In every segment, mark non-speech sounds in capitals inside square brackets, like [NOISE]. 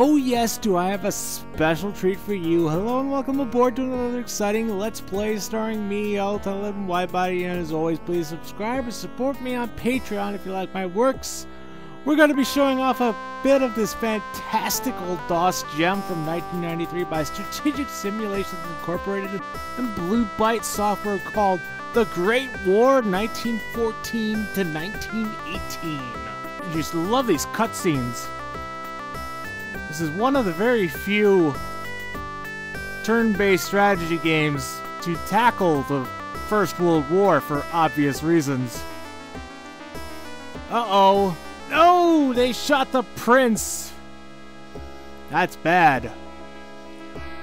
Oh yes, do I have a special treat for you. Hello and welcome aboard to another exciting Let's Play starring me, L-1011 Widebody, and as always, please subscribe and support me on Patreon if you like my works. We're going to be showing off a bit of this fantastic old DOS gem from 1993 by Strategic Simulations Incorporated and Blue Byte software called The Great War 1914 to 1918. I just love these cutscenes. This is one of the very few turn-based strategy games to tackle the First World War for obvious reasons. Uh-oh. No! They shot the prince! That's bad.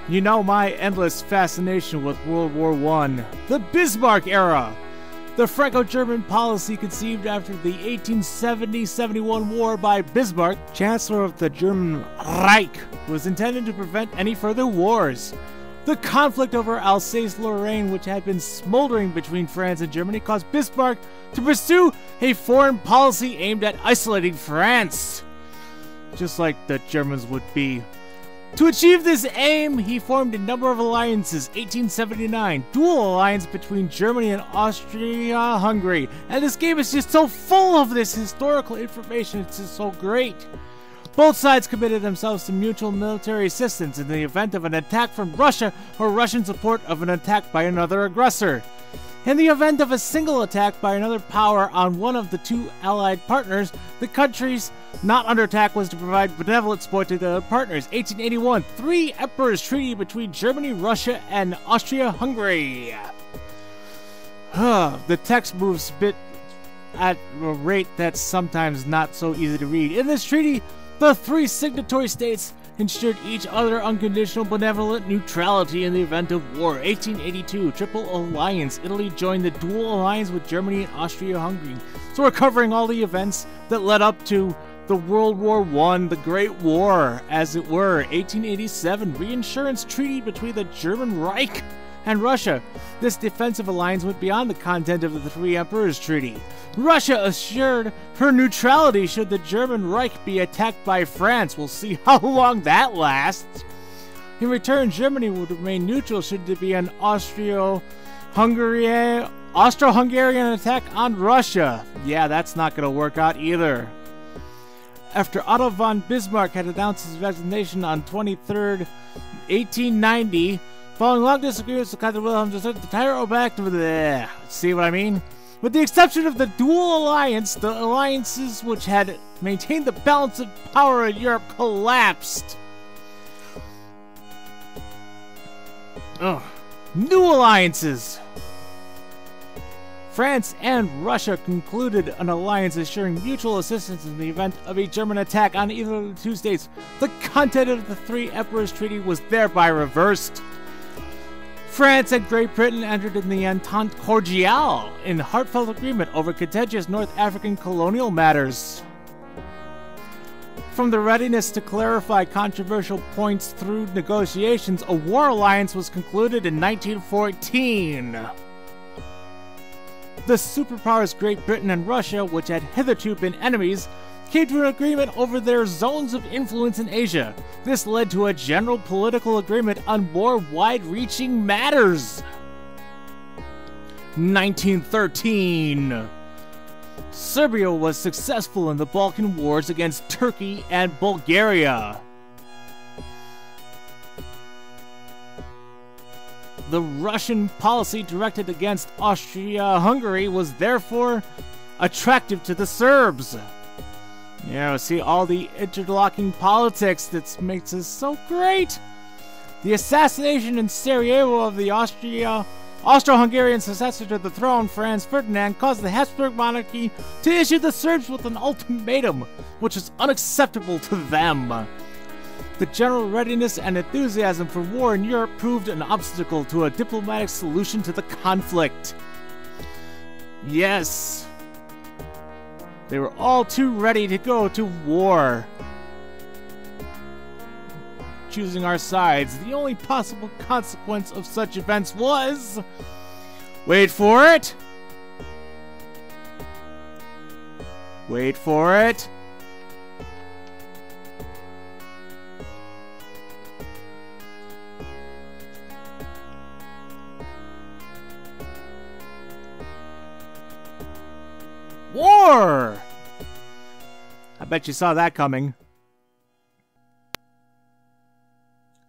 You know my endless fascination with World War I. The Bismarck era! The Franco-German policy conceived after the 1870-71 war by Bismarck, Chancellor of the German Reich, was intended to prevent any further wars. The conflict over Alsace-Lorraine, which had been smoldering between France and Germany, caused Bismarck to pursue a foreign policy aimed at isolating France. Just like the Germans would be to achieve this aim, he formed a number of alliances. 1879, dual alliance between Germany and Austria-Hungary. And this game is just so full of this historical information, it's just so great. Both sides committed themselves to mutual military assistance in the event of an attack from Russia or Russian support of an attack by another aggressor. In the event of a single attack by another power on one of the two allied partners, the countries not under attack was to provide benevolent support to the partners. 1881, Three Emperors Treaty between Germany, Russia, and Austria-Hungary. the text moves a bit at a rate that's sometimes not so easy to read. In this treaty, the three signatory states ensured each other unconditional benevolent neutrality in the event of war. 1882, Triple Alliance. Italy joined the dual alliance with Germany and Austria-Hungary. So we're covering all the events that led up to the World War I, the Great War, as it were. 1887, reinsurance treaty between the German Reich and Russia. This defensive alliance went beyond the content of the Three Emperors Treaty. Russia assured her neutrality should the German Reich be attacked by France. We'll see [LAUGHS] how long that lasts. In return, Germany would remain neutral should there be an Austro-Hungarian attack on Russia. Yeah, that's not going to work out either. After Otto von Bismarck had announced his resignation on 23rd, 1890, following long disagreements with Kaiser Wilhelm II, the entire back to the. See what I mean? With the exception of the dual alliance, the alliances which had maintained the balance of power in Europe collapsed. Ugh. New alliances! France and Russia concluded an alliance assuring mutual assistance in the event of a German attack on either of the two states. The content of the Three Emperors Treaty was thereby reversed. France and Great Britain entered in the Entente Cordiale in heartfelt agreement over contentious North African colonial matters. From the readiness to clarify controversial points through negotiations, a war alliance was concluded in 1914. The superpowers Great Britain and Russia, which had hitherto been enemies, came to an agreement over their zones of influence in Asia. This led to a general political agreement on more wide reaching matters. 1913 Serbia was successful in the Balkan Wars against Turkey and Bulgaria. The Russian policy directed against Austria-Hungary was therefore attractive to the Serbs. You know, see all the interlocking politics that makes us so great. The assassination in Sarajevo of the Austria Austro-Hungarian successor to the throne, Franz Ferdinand, caused the Habsburg monarchy to issue the Serbs with an ultimatum, which is unacceptable to them. The general readiness and enthusiasm for war in Europe proved an obstacle to a diplomatic solution to the conflict. Yes, they were all too ready to go to war. Choosing our sides, the only possible consequence of such events was... Wait for it! Wait for it! Bet you saw that coming.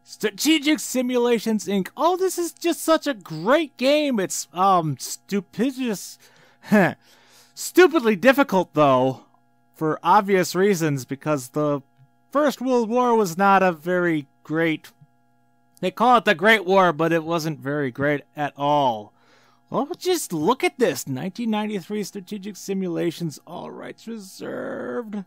Strategic Simulations Inc. Oh, this is just such a great game. It's um stupidous, [LAUGHS] stupidly difficult though, for obvious reasons because the First World War was not a very great. They call it the Great War, but it wasn't very great at all. Well, just look at this 1993 Strategic Simulations, all rights reserved.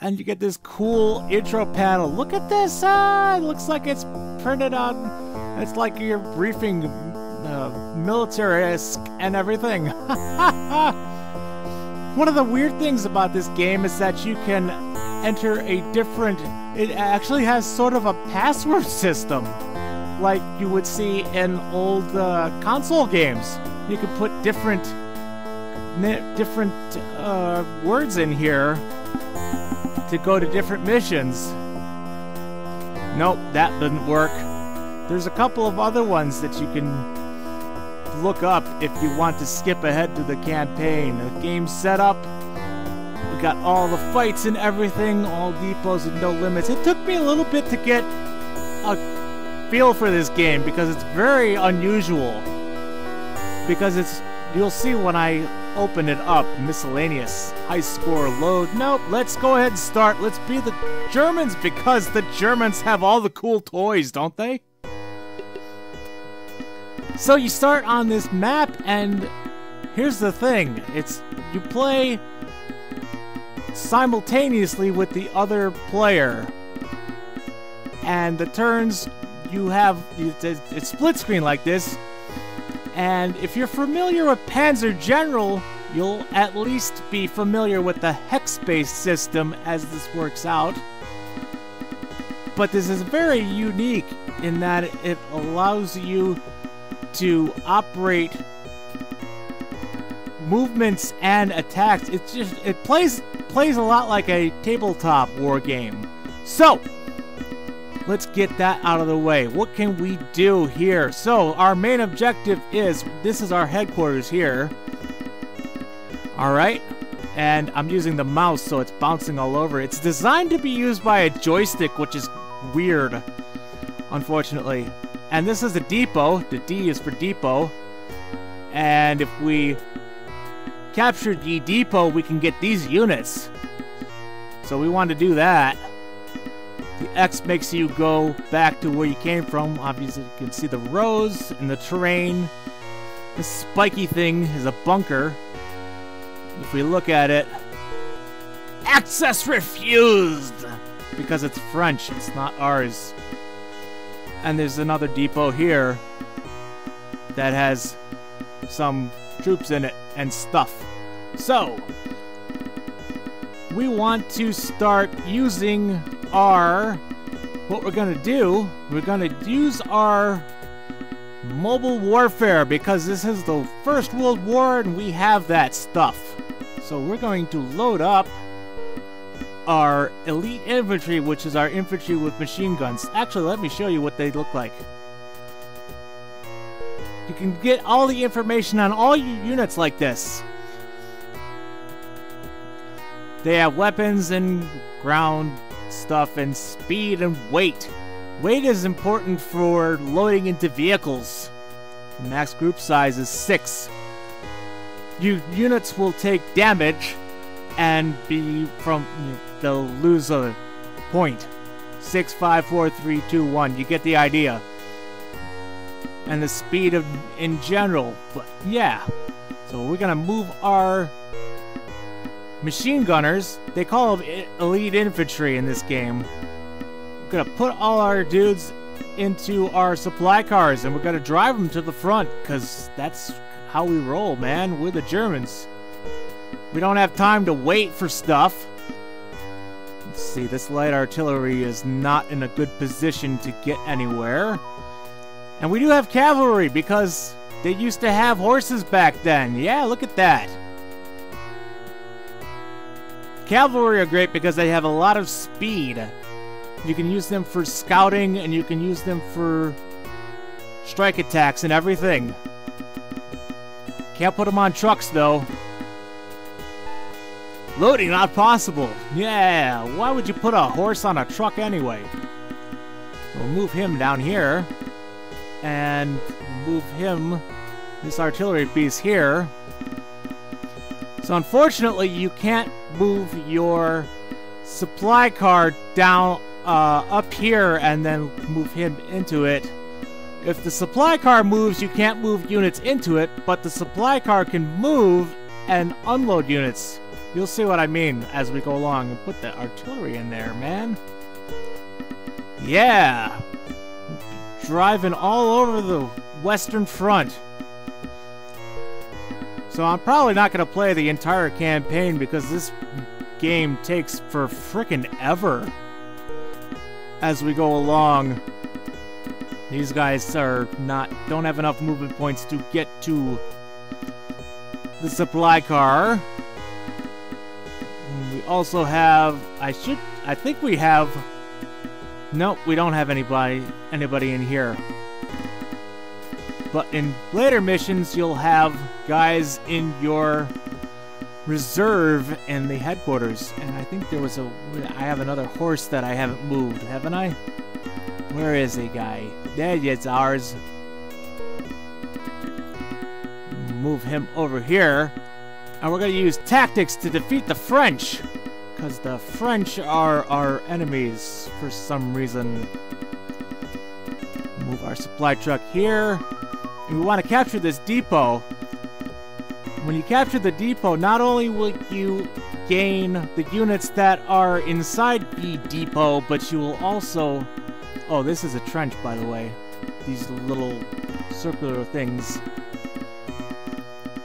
And you get this cool intro panel. Look at this! Ah, it looks like it's printed on. It's like you're briefing uh, military and everything. [LAUGHS] One of the weird things about this game is that you can enter a different. It actually has sort of a password [LAUGHS] system like you would see in old uh, console games. You could put different different uh, words in here to go to different missions. Nope, that didn't work. There's a couple of other ones that you can look up if you want to skip ahead to the campaign. The game setup. We got all the fights and everything, all depots and no limits. It took me a little bit to get a feel for this game because it's very unusual. Because it's, you'll see when I open it up, miscellaneous, high score load. Nope, let's go ahead and start. Let's be the Germans because the Germans have all the cool toys, don't they? So you start on this map and here's the thing. It's, you play simultaneously with the other player. And the turns you have it's split screen like this. And if you're familiar with Panzer General, you'll at least be familiar with the hex-based system as this works out. But this is very unique in that it allows you to operate movements and attacks. It's just it plays plays a lot like a tabletop war game. So, let's get that out of the way. What can we do here? So, our main objective is, this is our headquarters here. Alright, and I'm using the mouse so it's bouncing all over. It's designed to be used by a joystick, which is weird, unfortunately. And this is a depot. The D is for depot. And if we capture the depot, we can get these units. So we want to do that. The X makes you go back to where you came from. Obviously, you can see the rows and the terrain. This spiky thing is a bunker. If we look at it, access refused! Because it's French, it's not ours. And there's another depot here that has some troops in it and stuff. So, we want to start using our, what we're going to do, we're going to use our mobile warfare because this is the First World War and we have that stuff. So we're going to load up our elite infantry, which is our infantry with machine guns. Actually, let me show you what they look like. You can get all the information on all your units like this. They have weapons and ground stuff and speed and weight. Weight is important for loading into vehicles. The max group size is 6. Your units will take damage and be from they'll lose a point. Six, five, four, three, two, one. You get the idea. And the speed of in general. But yeah. So we're gonna move our machine gunners. They call them elite infantry in this game. We're gonna put all our dudes into our supply cars and we're gonna drive them to the front because that's how we roll, man. We're the Germans. We don't have time to wait for stuff. Let's see, this light artillery is not in a good position to get anywhere. And we do have cavalry because they used to have horses back then. Yeah, look at that. Cavalry are great because they have a lot of speed. You can use them for scouting and you can use them for strike attacks and everything. Can't put them on trucks though. Loading not possible. Yeah, why would you put a horse on a truck anyway? We'll move him down here. And move him, this artillery piece here. So unfortunately, you can't move your supply car down uh, up here and then move him into it. If the supply car moves, you can't move units into it, but the supply car can move and unload units. You'll see what I mean as we go along and put the artillery in there, man. Yeah! Driving all over the Western Front. So I'm probably not going to play the entire campaign because this game takes for frickin' ever as we go along. These guys are not don't have enough movement points to get to the supply car. We also have I should I think we have Nope, we don't have anybody anybody in here. But in later missions you'll have guys in your reserve and the headquarters. And I think there was a I have another horse that I haven't moved, haven't I? Where is he, guy? There it's ours. Move him over here. And we're going to use tactics to defeat the French. Because the French are our enemies for some reason. Move our supply truck here. And we want to capture this depot. When you capture the depot, not only will you gain the units that are inside the depot, but you will also Oh, this is a trench, by the way. These little circular things.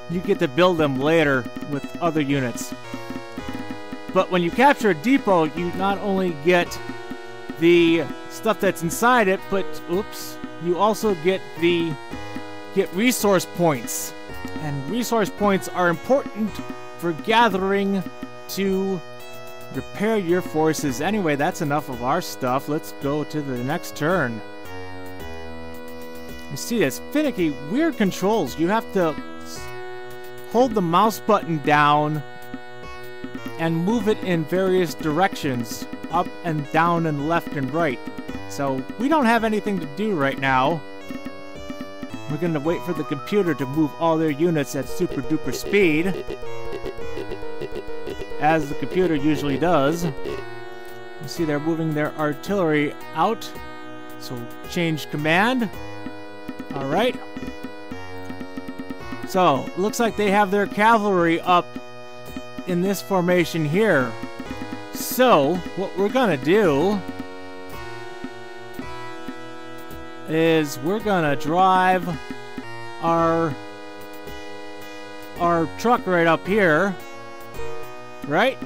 You get to build them later with other units. But when you capture a depot, you not only get the stuff that's inside it, but oops, you also get the get resource points. And resource points are important for gathering to Repair your forces. Anyway, that's enough of our stuff. Let's go to the next turn. You see this finicky, weird controls. You have to hold the mouse button down and move it in various directions. Up and down and left and right. So we don't have anything to do right now. We're to wait for the computer to move all their units at super duper speed as the computer usually does. You see they're moving their artillery out. So change command. Alright. So, looks like they have their cavalry up in this formation here. So, what we're gonna do is we're gonna drive our our truck right up here right?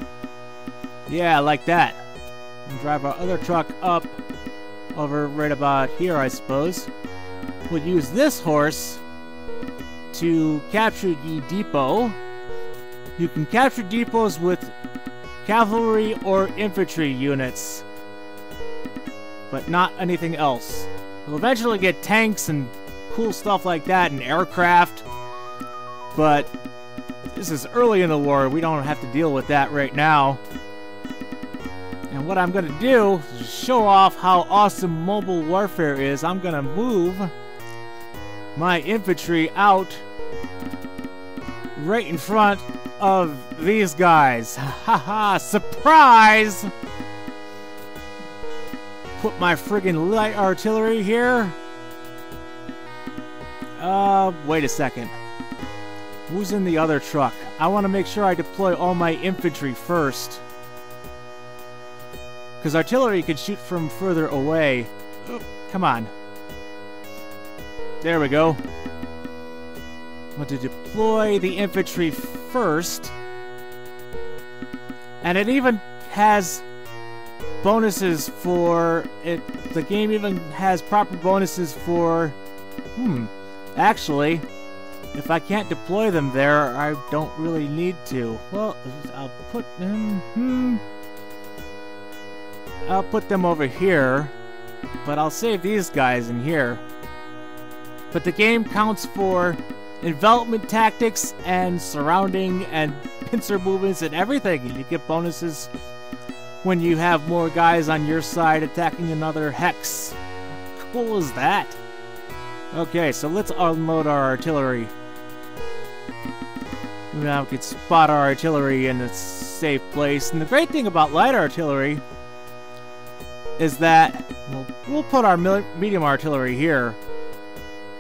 Yeah, like that. And drive our other truck up over right about here, I suppose. We'll use this horse to capture the depot. You can capture depots with cavalry or infantry units, but not anything else. We'll eventually get tanks and cool stuff like that and aircraft, but this is early in the war. We don't have to deal with that right now. And what I'm going to do is show off how awesome mobile warfare is. I'm going to move my infantry out right in front of these guys. [LAUGHS] Haha, surprise! Put my friggin' light artillery here. Uh, wait a second. Who's in the other truck? I want to make sure I deploy all my infantry first. Because artillery can shoot from further away. Come on. There we go. I want to deploy the infantry first. And it even has bonuses for it. The game even has proper bonuses for. Hmm. Actually, if I can't deploy them there, I don't really need to. Well, I'll put them... Hmm, I'll put them over here, but I'll save these guys in here. But the game counts for envelopment tactics and surrounding and pincer movements and everything. You get bonuses when you have more guys on your side attacking another hex. Cool as that. Okay, so let's unload our artillery. Now we can spot our artillery in a safe place. And the great thing about light artillery is that we'll, we'll put our medium artillery here.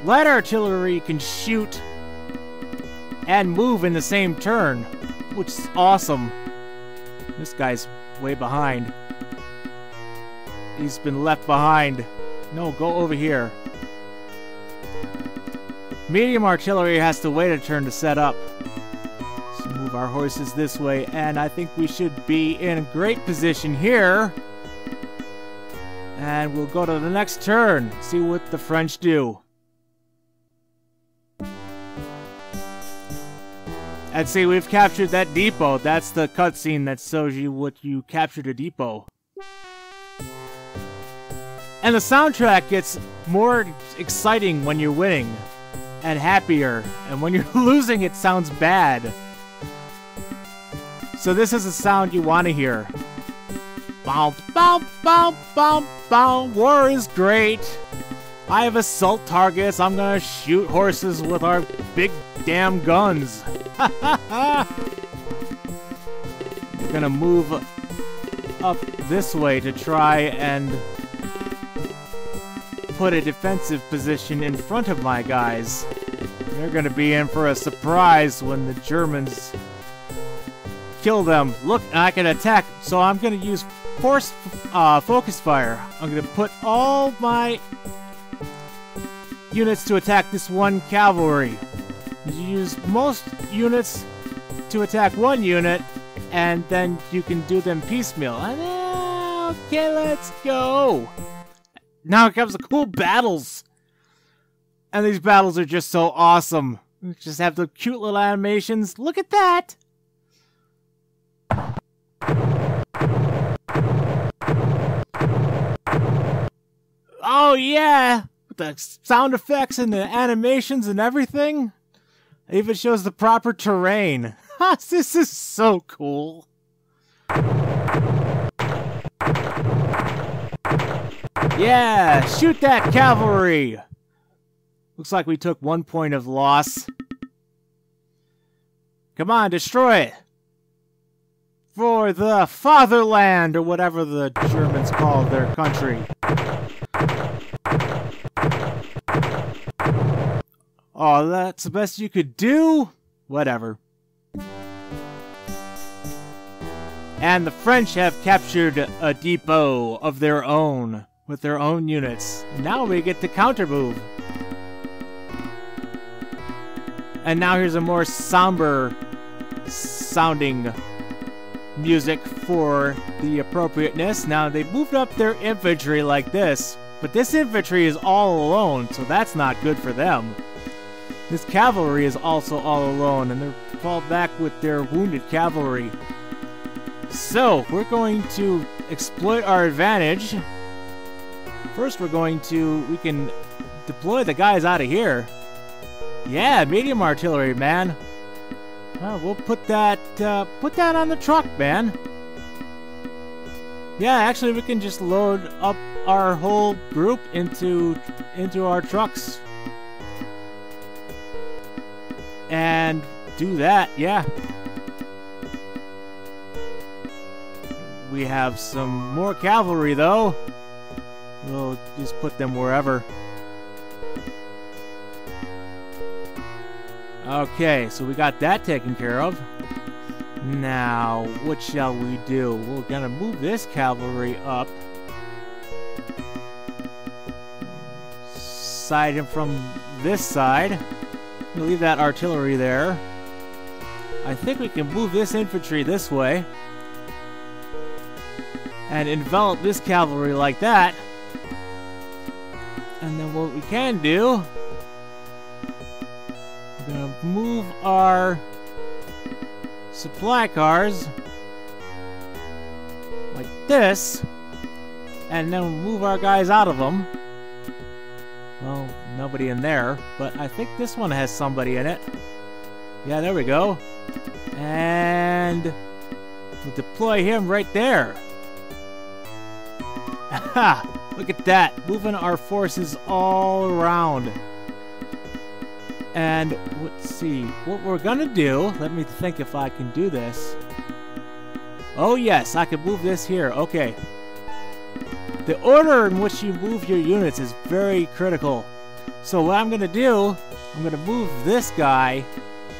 Light artillery can shoot and move in the same turn, which is awesome. This guy's way behind. He's been left behind. No, go over here. Medium artillery has to wait a turn to set up. So move our horses this way, and I think we should be in a great position here. And we'll go to the next turn, see what the French do. And see, we've captured that depot. That's the cutscene that shows you what you captured a depot. And the soundtrack gets more exciting when you're winning and happier. And when you're [LAUGHS] losing, it sounds bad. So this is a sound you want to hear. Bow, bow, bow, bow, bow. War is great. I have assault targets. I'm gonna shoot horses with our big damn guns. [LAUGHS] Gonna move up this way to try and put a defensive position in front of my guys. They're gonna be in for a surprise when the Germans kill them. Look, I can attack, so I'm gonna use force uh, focus fire. I'm gonna put all my units to attack this one cavalry. You use most units to attack one unit, and then you can do them piecemeal. okay, let's go. Now it comes the cool battles. And these battles are just so awesome. We just have the cute little animations. Look at that! Oh yeah! The sound effects and the animations and everything. It even shows the proper terrain. [LAUGHS] this is so cool. Yeah, shoot that cavalry! Looks like we took one point of loss. Come on, destroy it! For the fatherland, or whatever the Germans call their country. Oh, that's the best you could do? Whatever. And the French have captured a depot of their own, with their own units. Now we get to counter move. And now here's a more somber sounding music for the appropriateness. Now they moved up their infantry like this, but this infantry is all alone, so that's not good for them. This cavalry is also all alone, and they're fall back with their wounded cavalry. So, we're going to exploit our advantage. First, we're going to... We can deploy the guys out of here. Yeah, medium artillery, man. Well, we'll put that, uh, put that on the truck, man. Yeah, actually, we can just load up our whole group into into our trucks and do that, yeah. We have some more cavalry, though. We'll just put them wherever. Okay, so we got that taken care of. Now, what shall we do? We're gonna move this cavalry up. Side him from this side leave that artillery there. I think we can move this infantry this way. And envelop this cavalry like that. And then what we can do... We're gonna move our supply cars like this and then move our guys out of them. Well, nobody in there, but I think this one has somebody in it. Yeah, there we go. And we'll deploy him right there. Ha! Look at that, moving our forces all around. And let's see, what we're gonna do, let me think if I can do this. Oh yes, I can move this here, okay. The order in which you move your units is very critical. So what I'm gonna do, I'm gonna move this guy,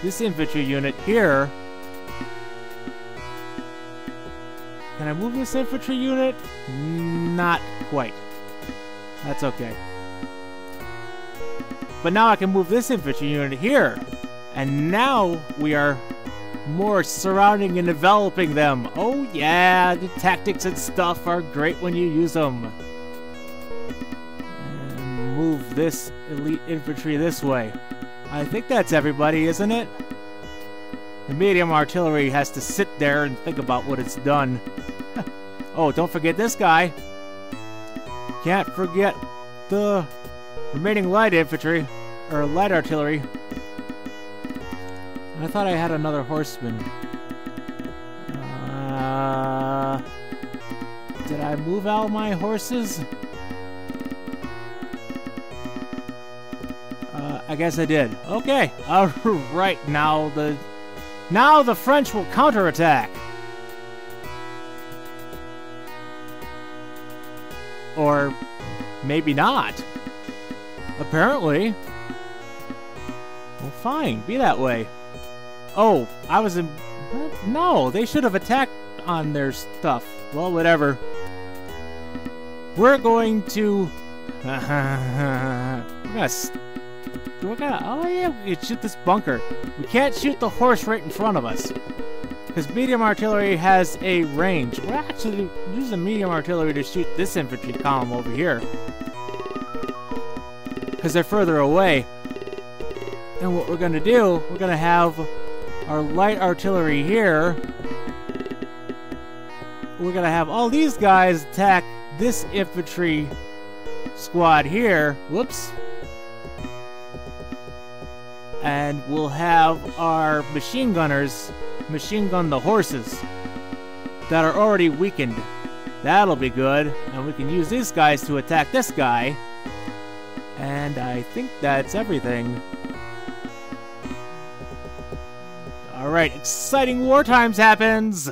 this infantry unit here. Can I move this infantry unit? Not quite. That's okay. But now I can move this infantry unit here. And now we are more surrounding and developing them. Oh yeah, the tactics and stuff are great when you use them. Move this elite infantry this way. I think that's everybody, isn't it? The medium artillery has to sit there and think about what it's done. [LAUGHS] oh, don't forget this guy. Can't forget the remaining light infantry, or light artillery. I thought I had another horseman. Uh, did I move all my horses? I guess I did. Okay. All [LAUGHS] right. Now the now the French will counterattack. Or maybe not. Apparently. Well, fine. Be that way. Oh, I was in... No, they should have attacked on their stuff. Well, whatever. We're going to... [LAUGHS] we're gonna... We're gonna... Oh, yeah, we can shoot this bunker. We can't shoot the horse right in front of us. Because medium artillery has a range. We're actually using medium artillery to shoot this infantry column over here. Because they're further away. And what we're going to do, we're going to have our light artillery here. We're going to have all these guys attack this infantry squad here. Whoops. And we'll have our machine gunners machine gun the horses that are already weakened. That'll be good. And we can use these guys to attack this guy. And I think that's everything. Alright, exciting war times happens!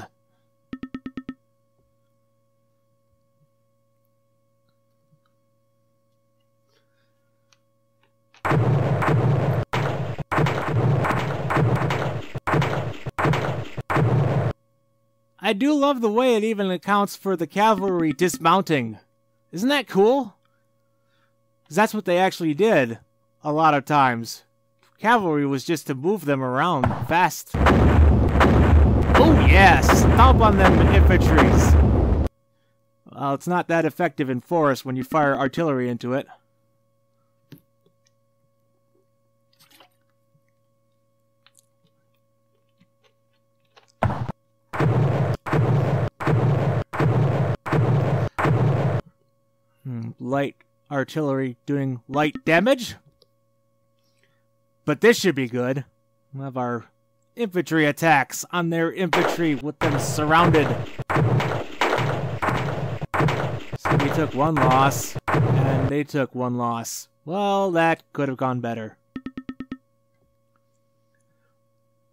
I do love the way it even accounts for the cavalry dismounting. Isn't that cool? Because that's what they actually did a lot of times. Cavalry was just to move them around fast. Oh yeah, stomp on them infantries. Well, it's not that effective in forest when you fire artillery into it. Hmm, light artillery doing light damage. But this should be good. We'll have our infantry attacks on their infantry with them surrounded. So we took one loss, and they took one loss. Well, that could have gone better.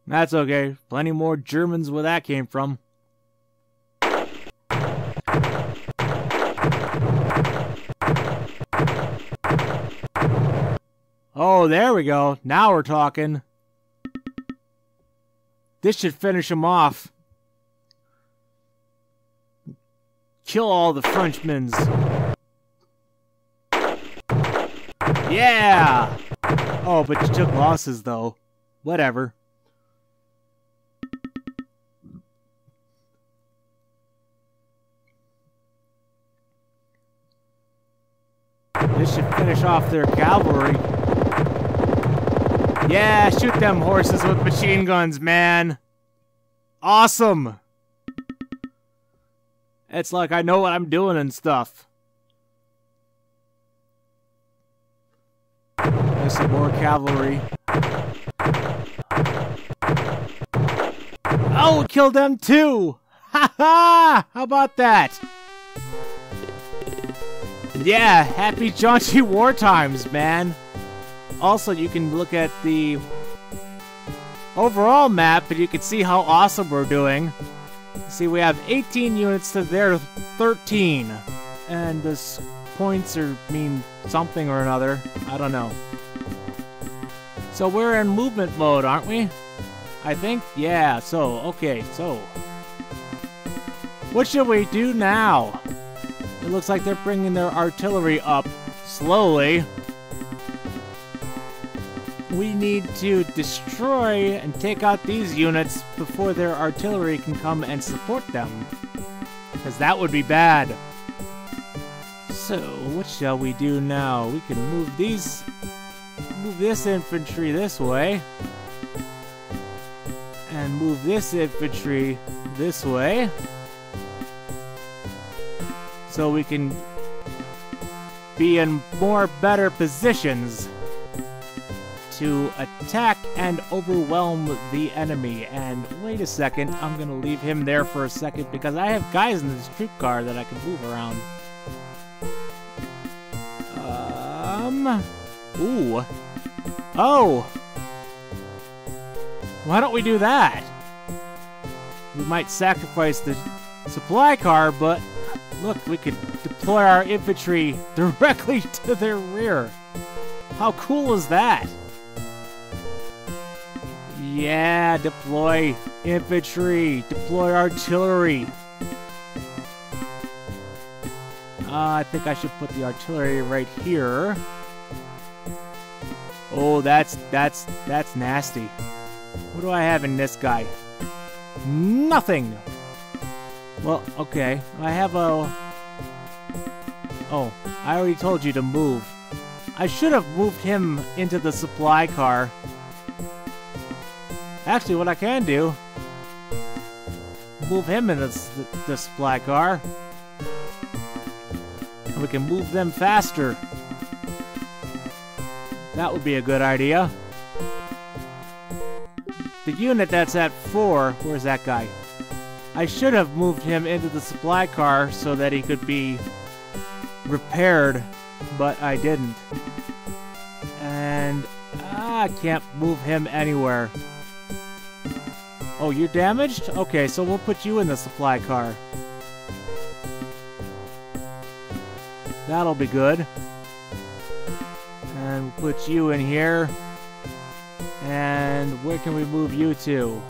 That's okay. Plenty more Germans where that came from. Oh, there we go. Now we're talking. This should finish him off. Kill all the Frenchmen's. Yeah! Oh, but you took losses, though. Whatever. This should finish off their cavalry. Yeah, shoot them horses with machine guns, man. Awesome. It's like I know what I'm doing and stuff. There's some more cavalry. Oh, killed them too! [LAUGHS] Ha ha! How about that? Yeah, happy jaunty [LAUGHS] war times, man. Also, you can look at the overall map and you can see how awesome we're doing. See, we have 18 units to their 13. And this points are mean something or another. I don't know. So we're in movement mode, aren't we? I think? Yeah, so, okay, so. What should we do now? It looks like they're bringing their artillery up slowly. We need to destroy and take out these units before their artillery can come and support them. Because that would be bad. So, what shall we do now? We can move these... Move this infantry this way. And move this infantry this way. So we can be in more better positions to attack and overwhelm the enemy. And wait a second, I'm gonna leave him there for a second because I have guys in this troop car that I can move around. Um, ooh, oh, why don't we do that? We might sacrifice the supply car, but look, we could deploy our infantry [LAUGHS] directly to their rear. How cool is that? Yeah, deploy infantry, deploy artillery. Uh, I think I should put the artillery right here. Oh, that's, that's, that's nasty. What do I have in this guy? Nothing! Well, okay. I have a... Oh, I already told you to move. I should have moved him into the supply car. Actually, what I can do, move him in this, the supply car. And we can move them faster. That would be a good idea. The unit that's at 4, where's that guy? I should have moved him into the supply car so that he could be repaired, but I didn't. And I can't move him anywhere. Oh, you're damaged? Okay, so we'll put you in the supply car. That'll be good. And we'll put you in here. And where can we move you to?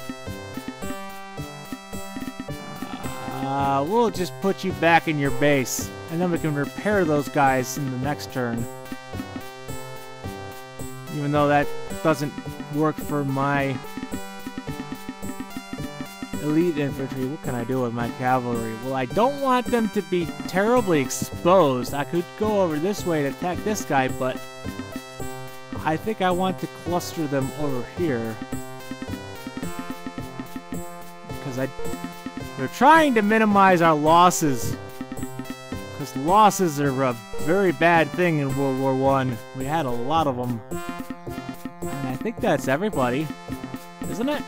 Uh, we'll just put you back in your base. And then we can repair those guys in the next turn. Even though that doesn't work for my elite infantry, what can I do with my cavalry? Well, I don't want them to be terribly exposed. I could go over this way to attack this guy, but I think I want to cluster them over here. Because I... We're trying to minimize our losses. Because losses are a very bad thing in World War One. We had a lot of them. And I think that's everybody. Isn't it?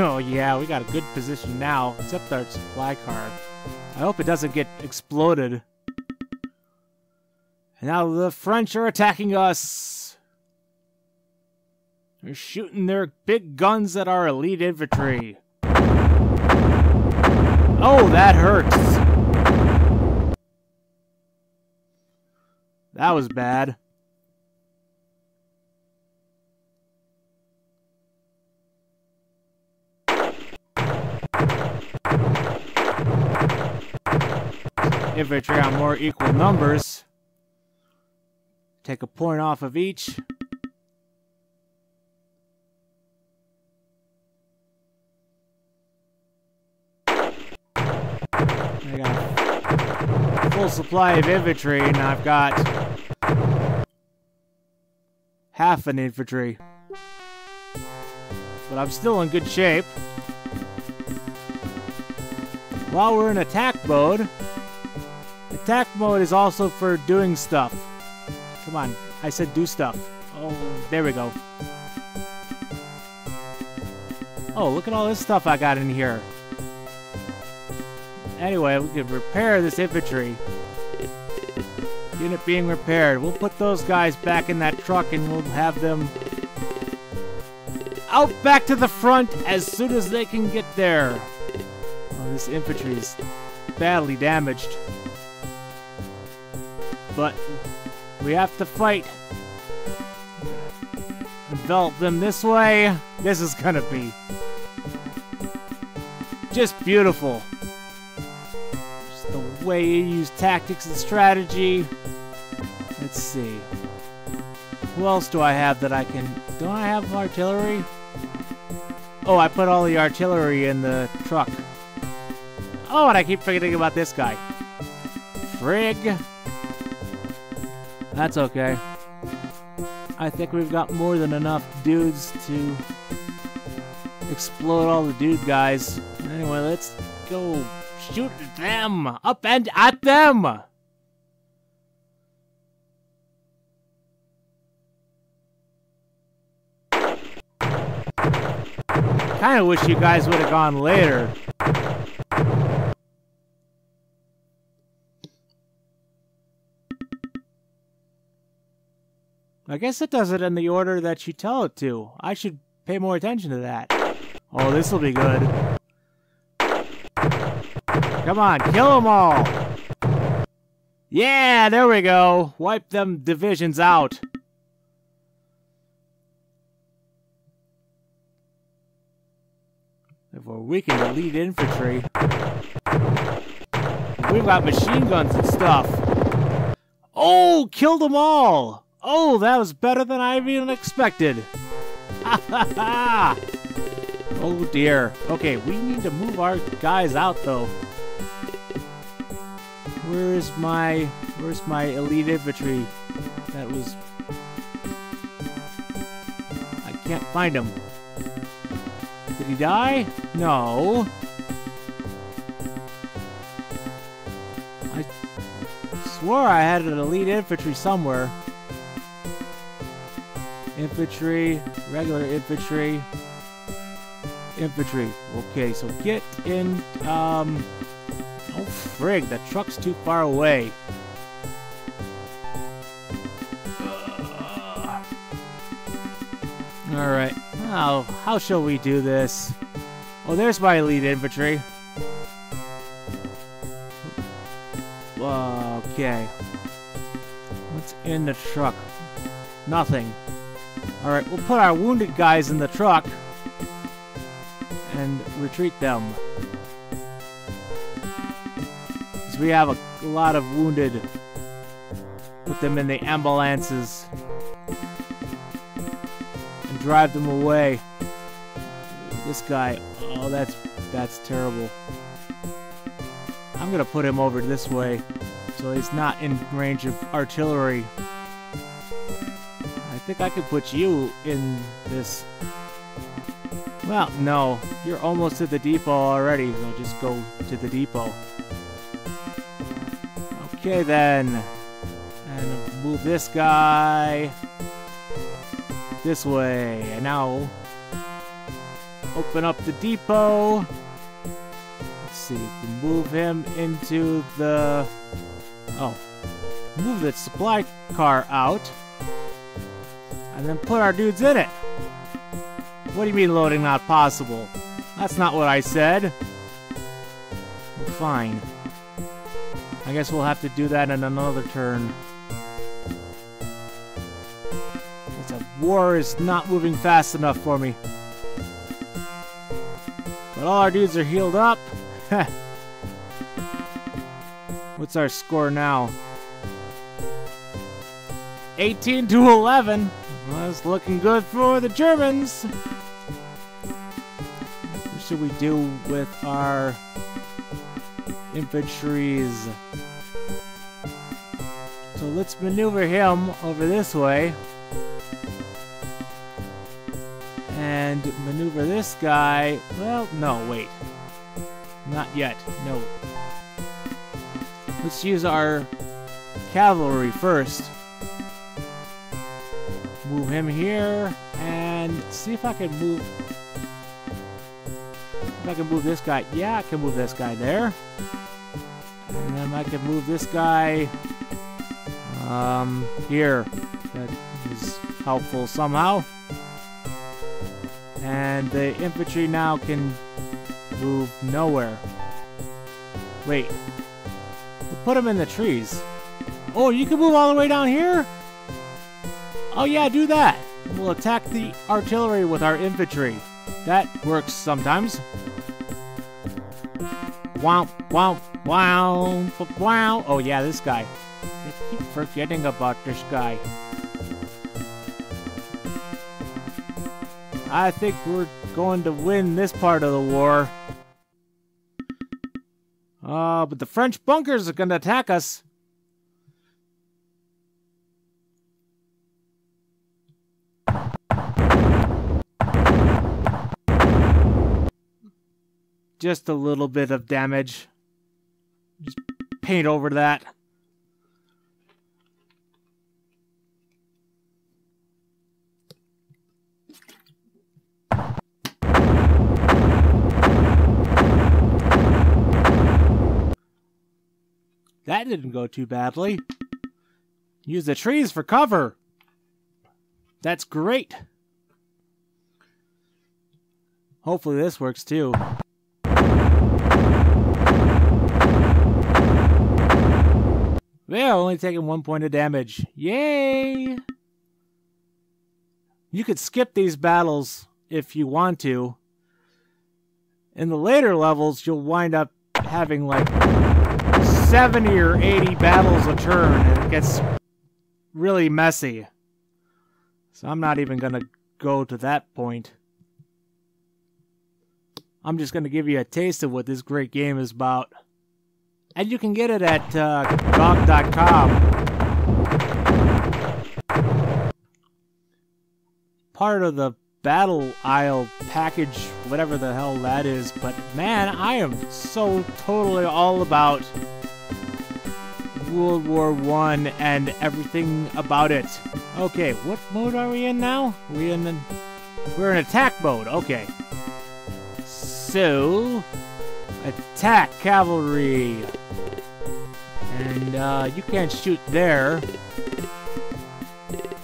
[LAUGHS] Oh yeah, we got a good position now, except our supply car. I hope it doesn't get exploded. And now the French are attacking us! They're shooting their big guns at our elite infantry. Oh, that hurts! That was bad. Infantry on more equal numbers. Take a point off of each. I got full supply of infantry, and I've got half an infantry. But I'm still in good shape. While we're in attack mode, Attack mode is also for doing stuff. Come on, I said do stuff. Oh, there we go. Oh, look at all this stuff I got in here. Anyway, we can repair this infantry. Unit being repaired. We'll put those guys back in that truck and we'll have them out back to the front as soon as they can get there. Oh, this infantry is badly damaged. But we have to fight. Envelop them this way. This is gonna be just beautiful. Just the way you use tactics and strategy. Let's see. Who else do I have that I can... Don't I have artillery? Oh, I put all the artillery in the truck. Oh, and I keep forgetting about this guy. Frig. That's okay. I think we've got more than enough dudes to explode all the dude guys. Anyway, let's go shoot them! Up and at them! Kinda wish you guys would have gone later. I guess it does it in the order that you tell it to. I should pay more attention to that. Oh, this will be good. Come on, kill them all! Yeah, there we go. Wipe them divisions out. Weak in the lead infantry. We've got machine guns and stuff. Oh, kill them all! Oh, that was better than I even expected. Ha ha ha! Oh dear. Okay, we need to move our guys out though. Where's my where's my elite infantry? That was I can't find him. Did he die? No. I swore I had an elite infantry somewhere. Infantry, regular infantry, infantry. Okay, so get in, um... Oh, frig, that truck's too far away. Alright, now, how shall we do this? Oh, there's my elite infantry. Okay. What's in the truck? Nothing. Alright, we'll put our wounded guys in the truck and retreat them. Because we have a, lot of wounded. Put them in the ambulances. And drive them away. This guy, oh, that's, that's terrible. I'm gonna put him over this way, so he's not in range of artillery. Think I could put you in this well, no. You're almost to the depot already, so just go to the depot. Okay, then. And move this guy this way. And now, open up the depot. Let's see, move him into the... Oh. Move the supply car out. And then put our dudes in it. What do you mean loading not possible? That's not what I said. Fine. I guess we'll have to do that in another turn. The war is not moving fast enough for me. But all our dudes are healed up. [LAUGHS] What's our score now? 18 to 11. That's looking good for the Germans What should we do with our infantries? So let's maneuver him over this way. And maneuver this guy. Well, no, wait. Not yet. No. Let's use our cavalry first. Move him here, and see if I can move... If I can move this guy. Yeah, I can move this guy there. And then I can move this guy... Um, here. That is helpful somehow. And the infantry now can move nowhere. Wait. Put them in the trees. Oh, you can move all the way down here? Oh yeah, do that. We'll attack the artillery with our infantry. That works sometimes. Wow, wow, wow, wow. Oh yeah, this guy. I keep forgetting about this guy. I think we're going to win this part of the war. Uh, but the French bunkers are going to attack us. Just a little bit of damage. Just paint over that. That didn't go too badly. Use the trees for cover. That's great. Hopefully this works too. Yeah, only taking one point of damage. Yay! You could skip these battles if you want to. In the later levels, you'll wind up having like 70 or 80 battles a turn, and it gets really messy. So I'm not even going to go to that point. I'm just going to give you a taste of what this great game is about. And you can get it at uh, GOG.com. Part of the Battle Isle package, whatever the hell that is. But man, I am so totally all about World War One and everything about it. Okay, what mode are we in now? We in an, we're in attack mode. Okay. So attack cavalry, uh, you can't shoot there,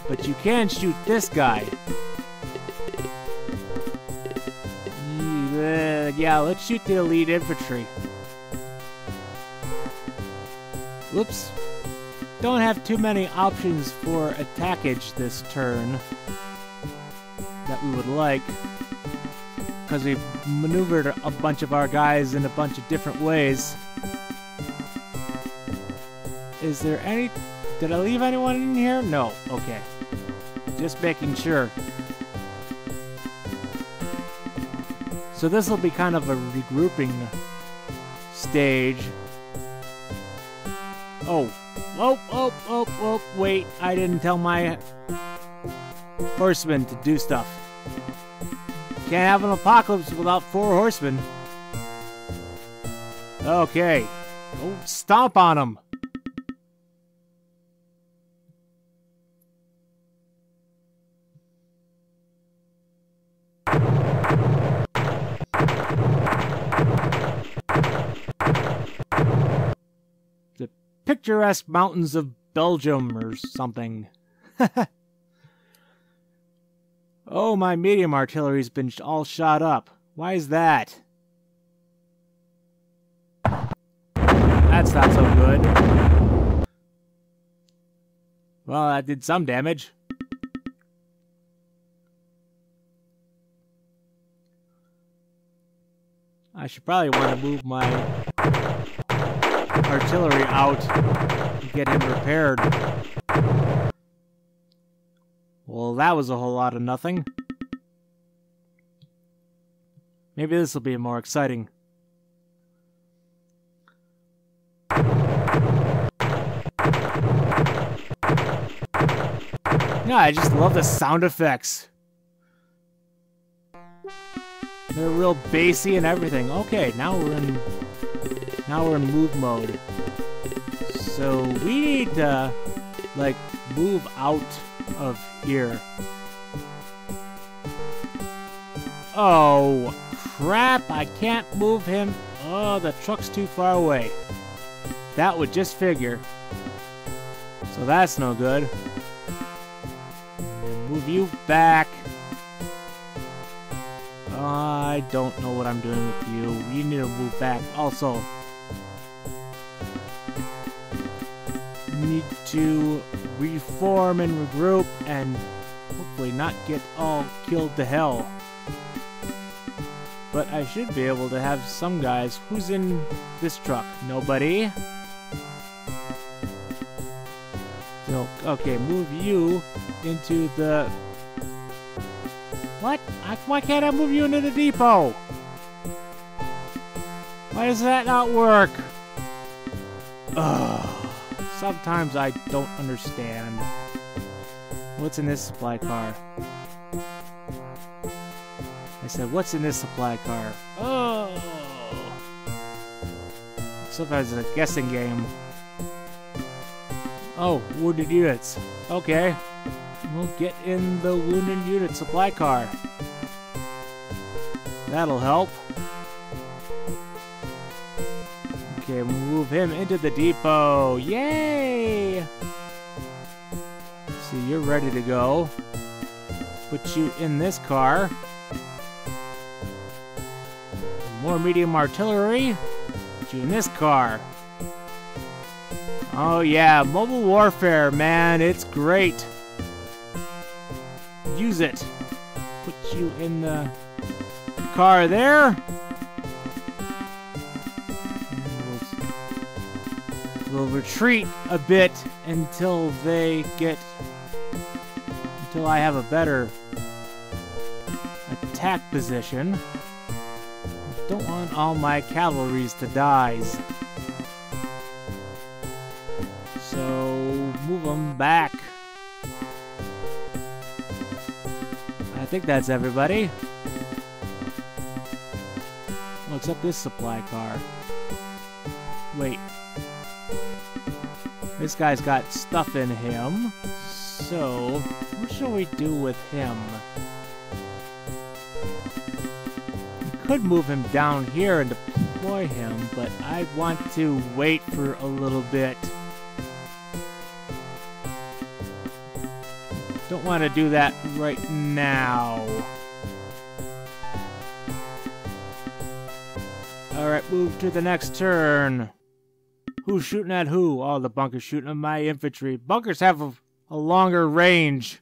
but you can shoot this guy. Yeah, let's shoot the elite infantry. Whoops. Don't have too many options for attackage this turn that we would like. Because we've maneuvered a bunch of our guys in a bunch of different ways. Is there any... Did I leave anyone in here? No. Okay. Just making sure. So this will be kind of a regrouping stage. Oh. Oh, oh, oh, oh, wait. I didn't tell my horsemen to do stuff. Can't have an apocalypse without four horsemen. Okay. Oh, stomp on them. Picturesque mountains of Belgium or something. [LAUGHS] oh, my medium artillery's been all shot up. Why is that? That's not so good. Well, that did some damage. I should probably want to move my artillery out and get him repaired. Well, that was a whole lot of nothing. Maybe this will be more exciting. Yeah, I just love the sound effects. They're real bassy and everything. Okay, now we're in now we're in move mode. So we need to, like, move out of here. Oh, crap, I can't move him. Oh, the truck's too far away. That would just figure. So that's no good. Move you back. I don't know what I'm doing with you. You need to move back. Also, need to reform and regroup and hopefully not get all killed to hell. But I should be able to have some guys. Who's in this truck? Nobody? No. Okay, move you into the... What? I, why can't I move you into the depot? Why does that not work? Ugh. Sometimes I don't understand. What's in this supply car? I said, what's in this supply car? Oh! Sometimes it's a guessing game. Oh, wounded units. Okay. We'll get in the wounded unit supply car. That'll help. Okay, move him into the depot. Yay! See, you're ready to go. Put you in this car. More medium artillery. Put you in this car. Oh yeah, mobile warfare, man, it's great. Use it. Put you in the car there. We'll retreat a bit until they get... Until I have a better attack position. Don't want all my cavalries to die. So, move them back. I think that's everybody. Well, except this supply car. Wait. This guy's got stuff in him. So, what shall we do with him? We could move him down here and deploy him, but I want to wait for a little bit. Don't want to do that right now. Alright, move to the next turn. Who's shooting at who? Oh, the bunker's shooting at my infantry. Bunkers have a, a longer range.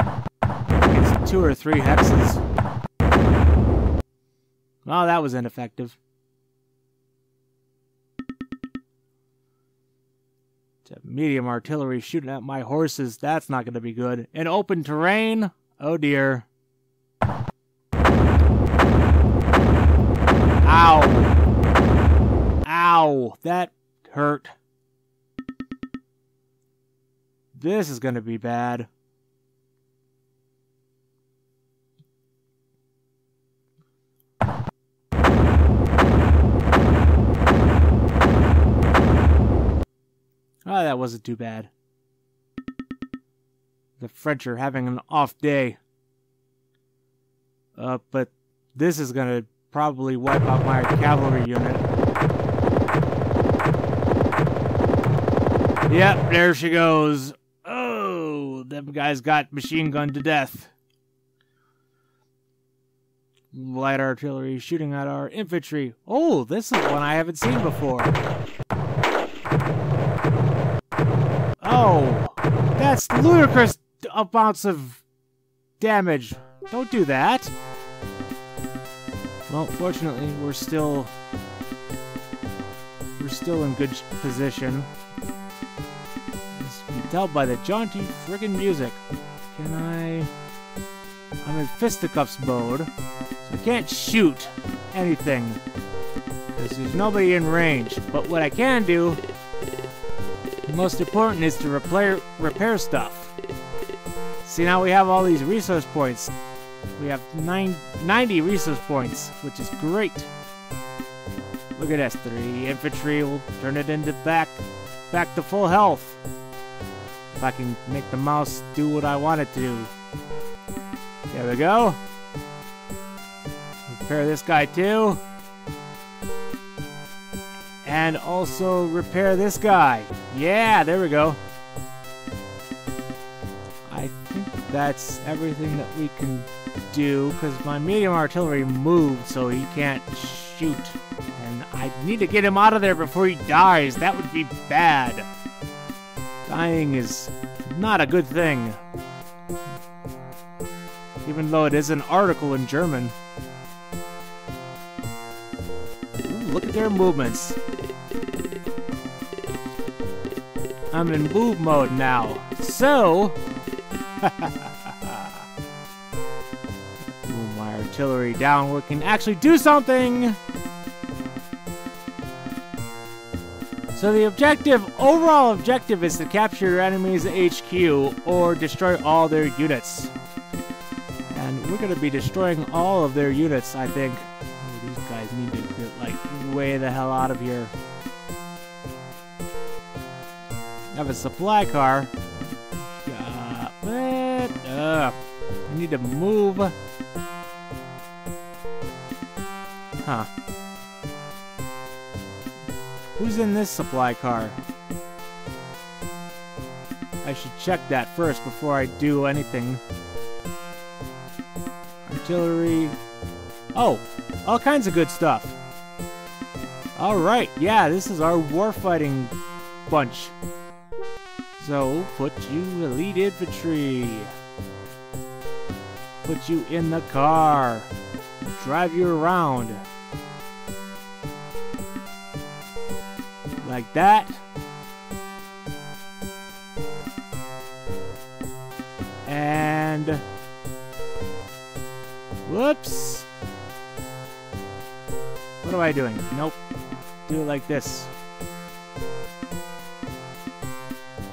It's two or three hexes. Oh, that was ineffective. medium artillery shooting at my horses. That's not going to be good. In open terrain? Oh dear. Ow. Ow. That hurt. This is going to be bad. Oh, that wasn't too bad. The French are having an off day. Uh, but this is gonna probably wipe out my cavalry unit. Yep, there she goes. Oh, them guys got machine gunned to death. Light artillery shooting at our infantry. Oh, this is one I haven't seen before. Oh, that's ludicrous amounts of damage. Don't do that. Well, fortunately, we're still we're still in good position. As you can tell by the jaunty friggin' music. Can I? I'm in fisticuffs mode, so I can't shoot anything because there's nobody in range. But what I can do most important is to repair, repair stuff. See, now we have all these resource points. We have nine, 90 resource points, which is great. Look at this, three infantry We'll turn it into back, back to full health. If I can make the mouse do what I want it to. There we go. Repair this guy too. And also repair this guy. Yeah, there we go. I think that's everything that we can do because my medium artillery moved so he can't shoot. And I need to get him out of there before he dies. That would be bad. Dying is not a good thing. Even though it is an article in German. Ooh, look at their movements. I'm in move mode now. So... [LAUGHS] artillery it can actually do something! So the objective, overall objective is to capture your enemy's HQ or destroy all their units. And we're going to be destroying all of their units, I think. Oh, these guys need to get, like, way the hell out of here. I have a supply car. Uh, what? Uh, I need to move. Huh. Who's in this supply car? I should check that first before I do anything. Artillery. Oh, all kinds of good stuff. Alright, yeah, this is our warfighting bunch. So, put you elite infantry. Put you in the car. Drive you around. Like that. And... Whoops! What am I doing? Nope. Do it like this.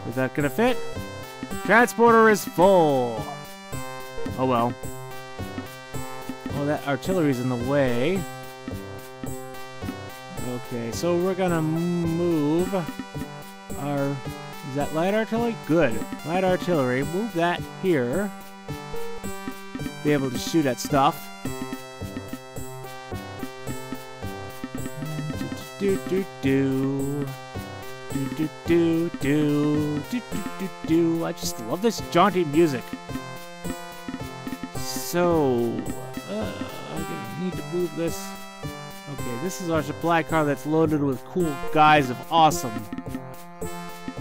Is that gonna fit? Transporter is full! Oh well. Oh, that artillery's in the way. So we're gonna move our... Is that light artillery? Good. Light artillery. Move that here. Be able to shoot at stuff. Do do do. Do do do do. Do do do. I just love this jaunty music. So, uh, I need to move this this is our supply car that's loaded with cool guys of awesome.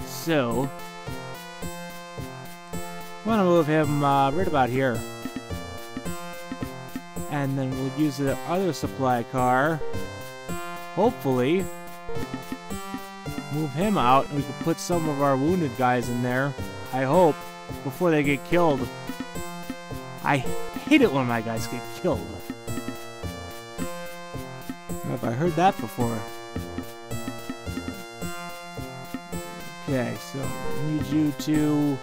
So, I want to move him uh, right about here. And then we'll use the other supply car. Hopefully, move him out and we can put some of our wounded guys in there. I hope, before they get killed. I hate it when my guys get killed. I heard that before? Okay, so I need you to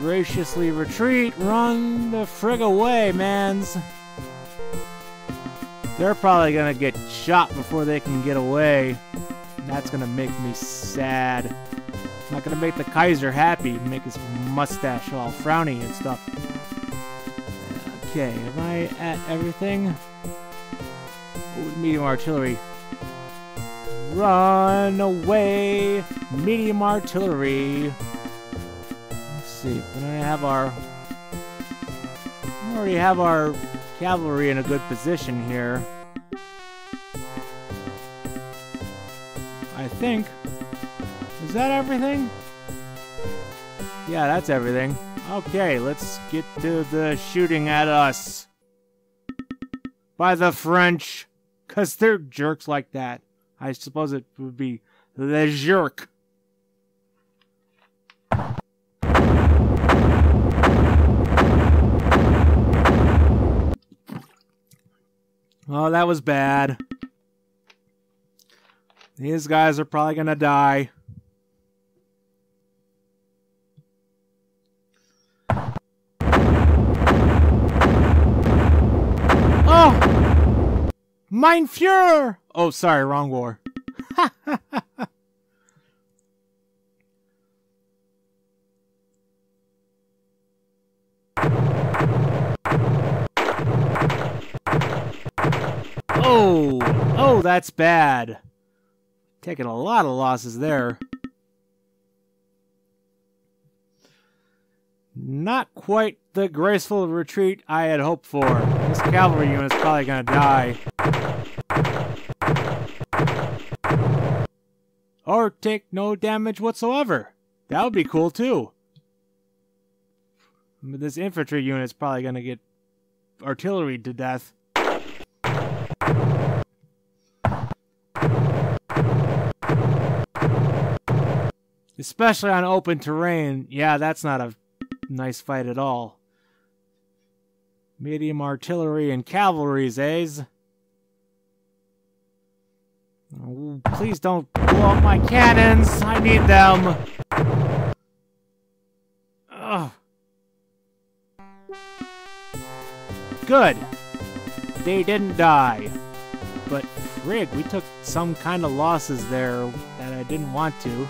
graciously retreat, run the frig away, mans. They're probably gonna get shot before they can get away. That's gonna make me sad. Not gonna make the Kaiser happy, make his mustache all frowny and stuff. Okay, am I at everything? Medium artillery. Run away, medium artillery. Let's see. We have our. We already have our cavalry in a good position here. I think. Is that everything? Yeah, that's everything. Okay, let's get to the shooting at us. By the French. Because they're jerks like that. I suppose it would be the jerk. Oh, that was bad. These guys are probably going to die. Mein Fuhrer! Oh, sorry, wrong war. [LAUGHS] oh! Oh, that's bad. Taking a lot of losses there. Not quite the graceful retreat I had hoped for. This cavalry unit's probably gonna die. Or take no damage whatsoever. That would be cool too. But this infantry unit's probably gonna get artillery to death. Especially on open terrain. Yeah, that's not a nice fight at all. Medium artillery and cavalries, eh? Please don't blow up my cannons. I need them. Ugh. Good. They didn't die. But frig, we took some kind of losses there that I didn't want to.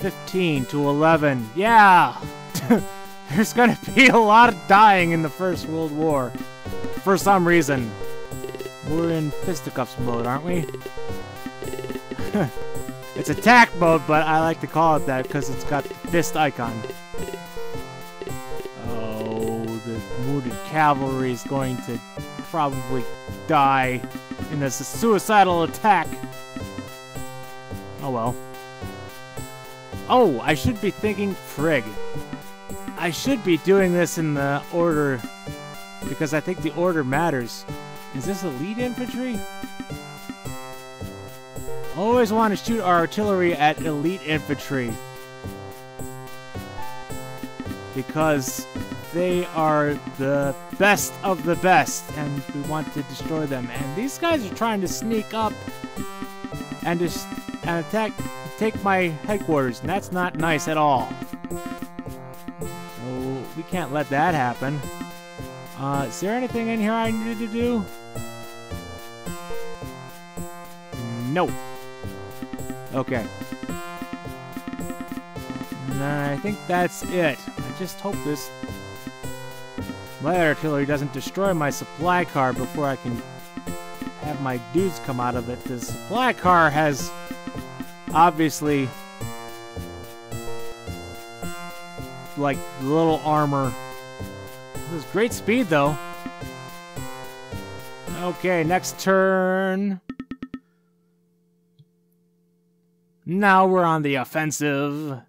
15 to 11. Yeah! [LAUGHS] There's gonna be a lot of dying in the First World War. For some reason. We're in fisticuffs mode, aren't we? [LAUGHS] it's attack mode, but I like to call it that because it's got the fist icon. Oh, the wounded cavalry is going to probably die in this suicidal attack. Oh well. Oh, I should be thinking frig. I should be doing this in the order because I think the order matters. Is this elite infantry? Always want to shoot our artillery at elite infantry. Because they are the best of the best, and we want to destroy them. And these guys are trying to sneak up and just and attack take my headquarters, and that's not nice at all. So we can't let that happen. Uh, is there anything in here I need to do? No. Okay. And I think that's it. I just hope this light artillery doesn't destroy my supply car before I can have my dudes come out of it. The supply car has obviously like little armor. This great speed though. Okay, next turn. Now we're on the offensive.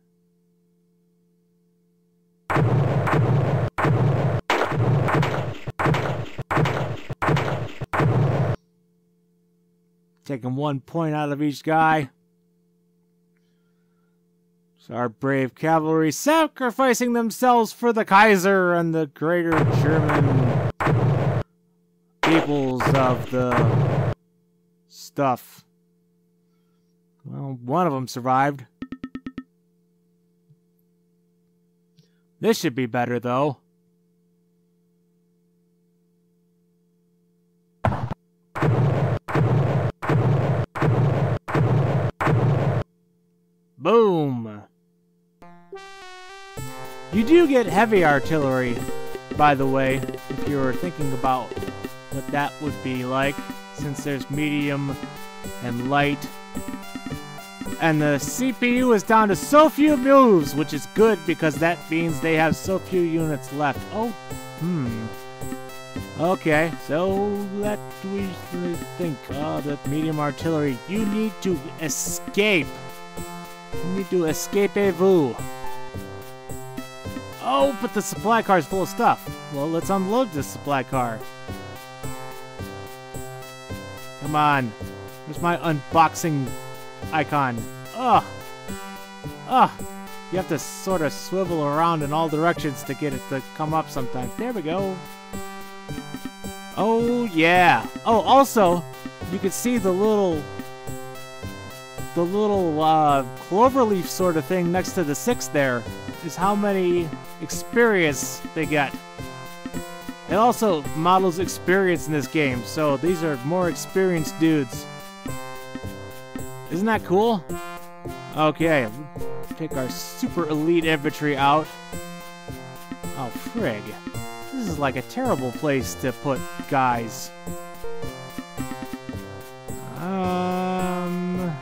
Taking one point out of each guy. So our brave cavalry sacrificing themselves for the Kaiser and the greater German peoples of the stuff. Well, one of them survived. This should be better, though. Boom! You do get heavy artillery, by the way, if you're thinking about what that would be like, since there's medium and light. And the CPU is down to so few moves, which is good because that means they have so few units left. Oh, hmm. Okay, so let we think. Oh, the medium artillery. You need to escape. You need to escape-vous. Oh, but the supply car is full of stuff. Well, let's unload this supply car. Come on. Where's my unboxing icon? Ugh. Ugh. You have to sort of swivel around in all directions to get it to come up sometimes. There we go. Oh, yeah. Oh, also, you can see the little the little uh, cloverleaf sort of thing next to the six there is how many experience they get. It also models experience in this game, so these are more experienced dudes. Isn't that cool? Okay, pick our super elite infantry out. Oh, frig. This is like a terrible place to put guys. Um...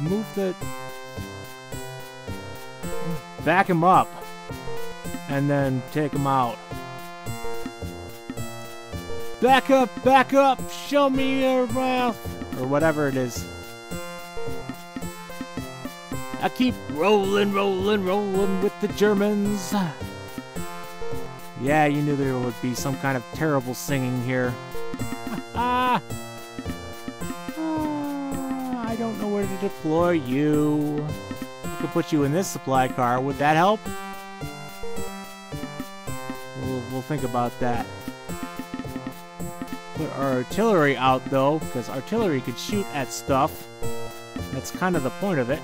move the... Back him up. And then take him out. Back up, back up, show me your mouth! Or whatever it is. I keep rolling, rolling, rolling with the Germans. Yeah, you knew there would be some kind of terrible singing here. [LAUGHS] ah! I don't know where to deploy you. I could put you in this supply car. Would that help? We'll, we'll think about that. Put our artillery out, though, because artillery could shoot at stuff. That's kind of the point of it.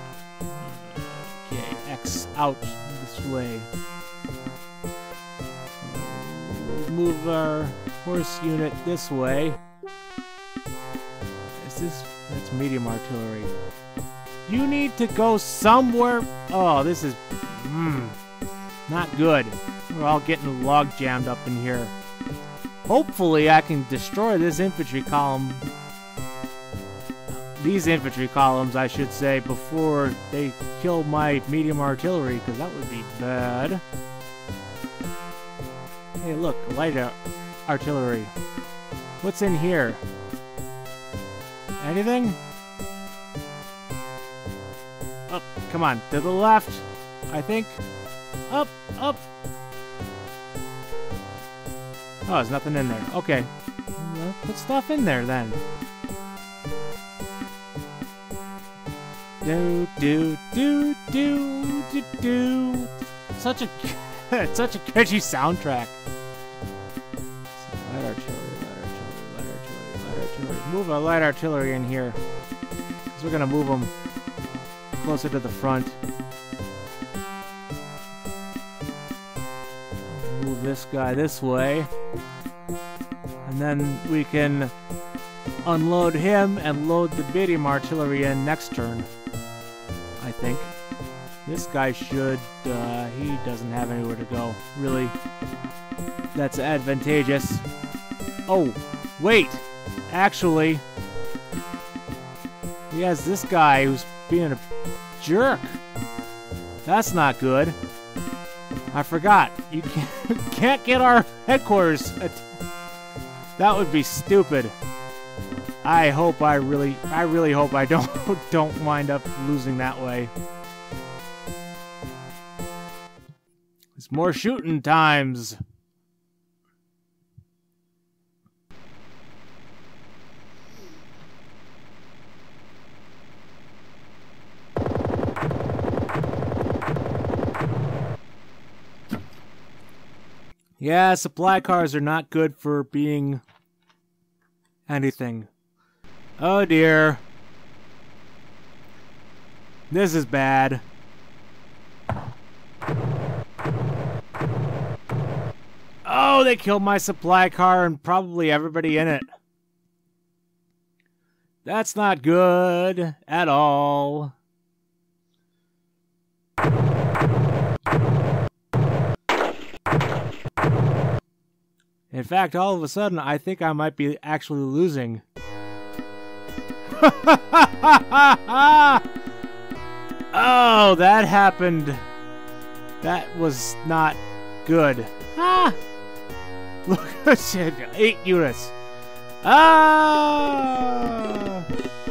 Okay, X out this way. move our horse unit this way. Uh, is this... That's medium artillery. You need to go somewhere... Oh, this is... Mmm. Not good. We're all getting log jammed up in here. Hopefully I can destroy this infantry column. These infantry columns, I should say, before they kill my medium artillery, because that would be bad. Hey, look, light artillery. What's in here? Anything? Up, come on, to the left, I think. Up, up. Oh, there's nothing in there. Okay. Put stuff in there then. Do do do do do do. Such a [LAUGHS] such a catchy soundtrack. Light artillery, light artillery, light artillery, light artillery. Move a light artillery in here. Because we're going to move them closer to the front. Move this guy this way. And then we can unload him and load the medium artillery in next turn. I think. This guy should, uh, he doesn't have anywhere to go, really. That's advantageous. Oh, wait! Actually, he has this guy who's being a jerk. That's not good. I forgot. You can't, [LAUGHS] get our headquarters. That would be stupid. I hope I really, I really hope I don't, [LAUGHS] don't wind up losing that way. It's more shooting times. Yeah, supply cars are not good for being anything. Oh dear. This is bad. Oh, they killed my supply car and probably everybody in it. That's not good at all. In fact, all of a sudden, I think I might be actually losing. [LAUGHS] oh, that happened. That was not good. Ah! [LAUGHS] Look at shit, eight units. Ah!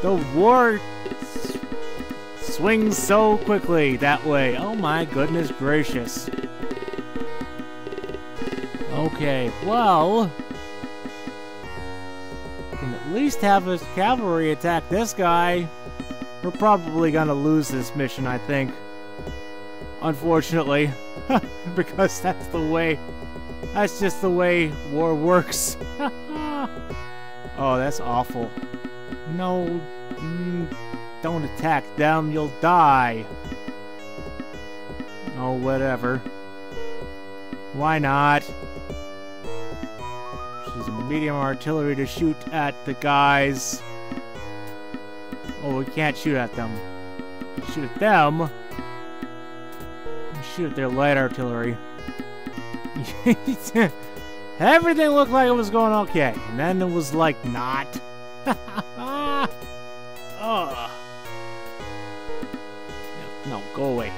The war swings so quickly that way. Oh my goodness gracious. Okay, well... Can at least have his cavalry attack this guy. We're probably gonna lose this mission, I think. Unfortunately. [LAUGHS] because that's the way that's just the way war works. [LAUGHS] oh, that's awful. No, mm, don't attack them, you'll die. Oh, whatever. Why not? Medium artillery to shoot at the guys. Oh, we can't shoot at them. Shoot at them. Shoot at their light artillery. [LAUGHS] Everything looked like it was going okay, and then it was like not. [LAUGHS] oh. No, go away.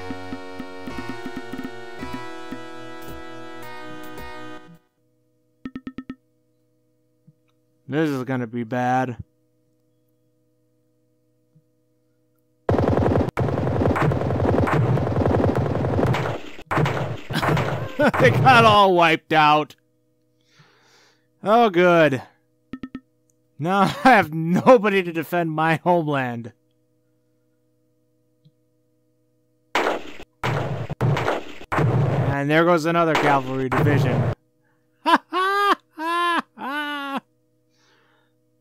This is gonna be bad. [LAUGHS] they got all wiped out. Oh, good. Now [LAUGHS] I have nobody to defend my homeland. And there goes another cavalry division.